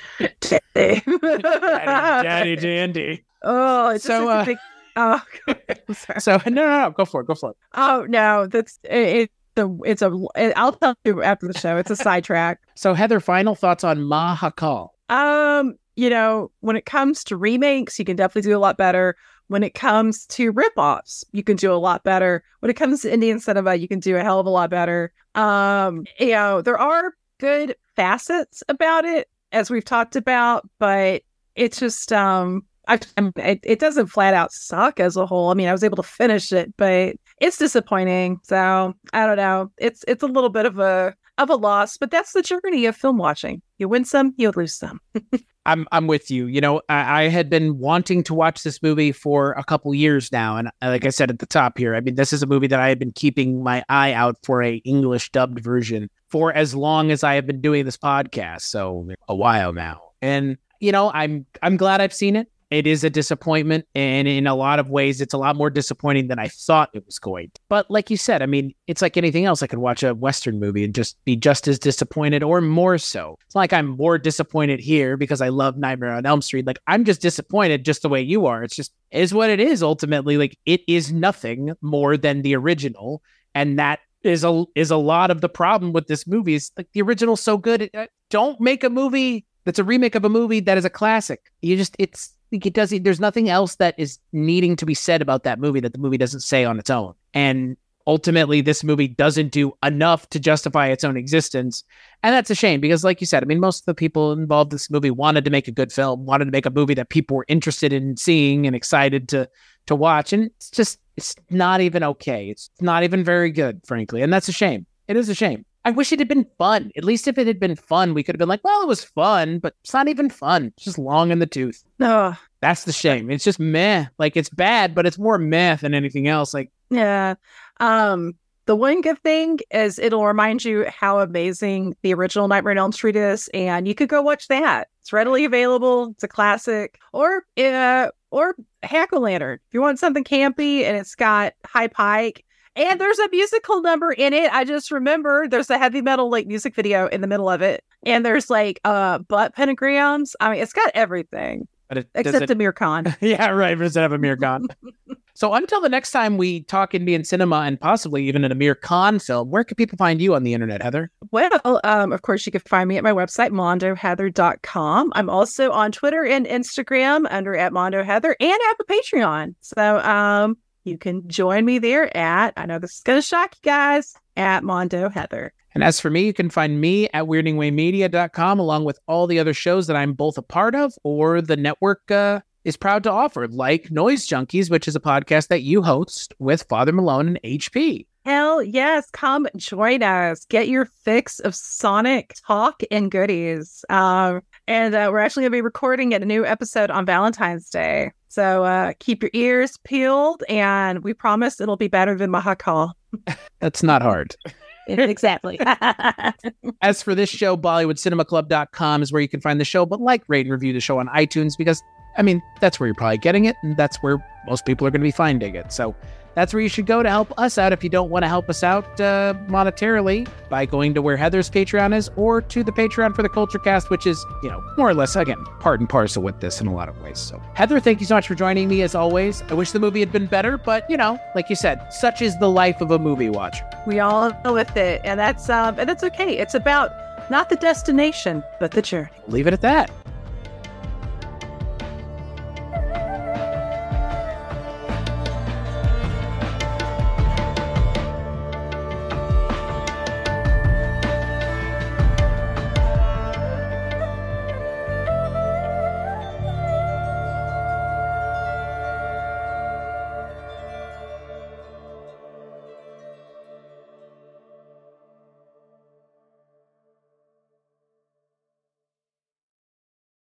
Daddy. daddy, dandy Oh, it's So, uh, uh, big. Oh, sorry. so no no no go for it go for it oh no, that's it. it the it's a. I'll tell you after the show. It's a sidetrack. so heather final thoughts on mahakaal Um, you know, when it comes to remakes, you can definitely do a lot better. When it comes to ripoffs, you can do a lot better. When it comes to Indian cinema, you can do a hell of a lot better. Um, you know, there are good facets about it, as we've talked about, but it's just um I, it, it doesn't flat out suck as a whole. I mean, I was able to finish it, but it's disappointing. So I don't know. It's it's a little bit of a of a loss, but that's the journey of film watching. You win some, you lose some. I'm I'm with you. You know, I, I had been wanting to watch this movie for a couple years now, and uh, like I said at the top here, I mean, this is a movie that I had been keeping my eye out for a English dubbed version for as long as I have been doing this podcast, so a while now. And you know, I'm I'm glad I've seen it. It is a disappointment, and in a lot of ways, it's a lot more disappointing than I thought it was going. to. But like you said, I mean, it's like anything else. I could watch a Western movie and just be just as disappointed, or more so. It's like I'm more disappointed here because I love Nightmare on Elm Street. Like I'm just disappointed, just the way you are. It's just is what it is. Ultimately, like it is nothing more than the original, and that is a is a lot of the problem with this movie. Is like the original's so good. Uh, Don't make a movie that's a remake of a movie that is a classic. You just it's it doesn't. There's nothing else that is needing to be said about that movie that the movie doesn't say on its own. And ultimately, this movie doesn't do enough to justify its own existence, and that's a shame because, like you said, I mean, most of the people involved in this movie wanted to make a good film, wanted to make a movie that people were interested in seeing and excited to to watch, and it's just it's not even okay. It's not even very good, frankly, and that's a shame. It is a shame. I wish it had been fun. At least if it had been fun, we could have been like, well, it was fun, but it's not even fun. It's just long in the tooth. Oh, That's the shame. It's just meh. Like it's bad, but it's more meh than anything else. Like yeah. Um, the one good thing is it'll remind you how amazing the original Nightmare on Elm Street is, and you could go watch that. It's readily available. It's a classic. Or uh, or Hack-O-Lantern. If you want something campy and it's got high pike. And there's a musical number in it. I just remember there's a heavy metal like music video in the middle of it. And there's like uh butt pentagrams. I mean, it's got everything but it except it- Aamir Khan. yeah, right. Does it have Aamir Khan? so until the next time we talk Indian cinema and possibly even an Aamir Khan film, where can people find you on the internet, Heather? Well, um, of course, you can find me at my website, mondoheather.com. I'm also on Twitter and Instagram under at Mondo Heather and I have a Patreon. So um, you can join me there at, I know this is going to shock you guys, at Mondo Heather. And as for me, you can find me at weirdingwaymedia.com along with all the other shows that I'm both a part of or the network uh, is proud to offer, like Noise Junkies, which is a podcast that you host with Father Malone and HP. Hell yes, come join us. Get your fix of Sonic talk and goodies. Um, and uh, we're actually going to be recording a new episode on Valentine's Day. So uh, keep your ears peeled, and we promise it'll be better than Mahakaal. That's not hard. exactly. As for this show, BollywoodCinemaClub.com is where you can find the show, but like, rate, and review the show on iTunes because, I mean, that's where you're probably getting it, and that's where most people are going to be finding it. So that's where you should go to help us out if you don't want to help us out uh, monetarily by going to where Heather's Patreon is or to the Patreon for the Kulture Cast, which is, you know, more or less, again, part and parcel with this in a lot of ways. So, Heather, thank you so much for joining me as always. I wish the movie had been better, but, you know, like you said, such is the life of a movie watcher. We all go with it, and that's um, and that's okay. It's about not the destination, but the journey. Leave it at that.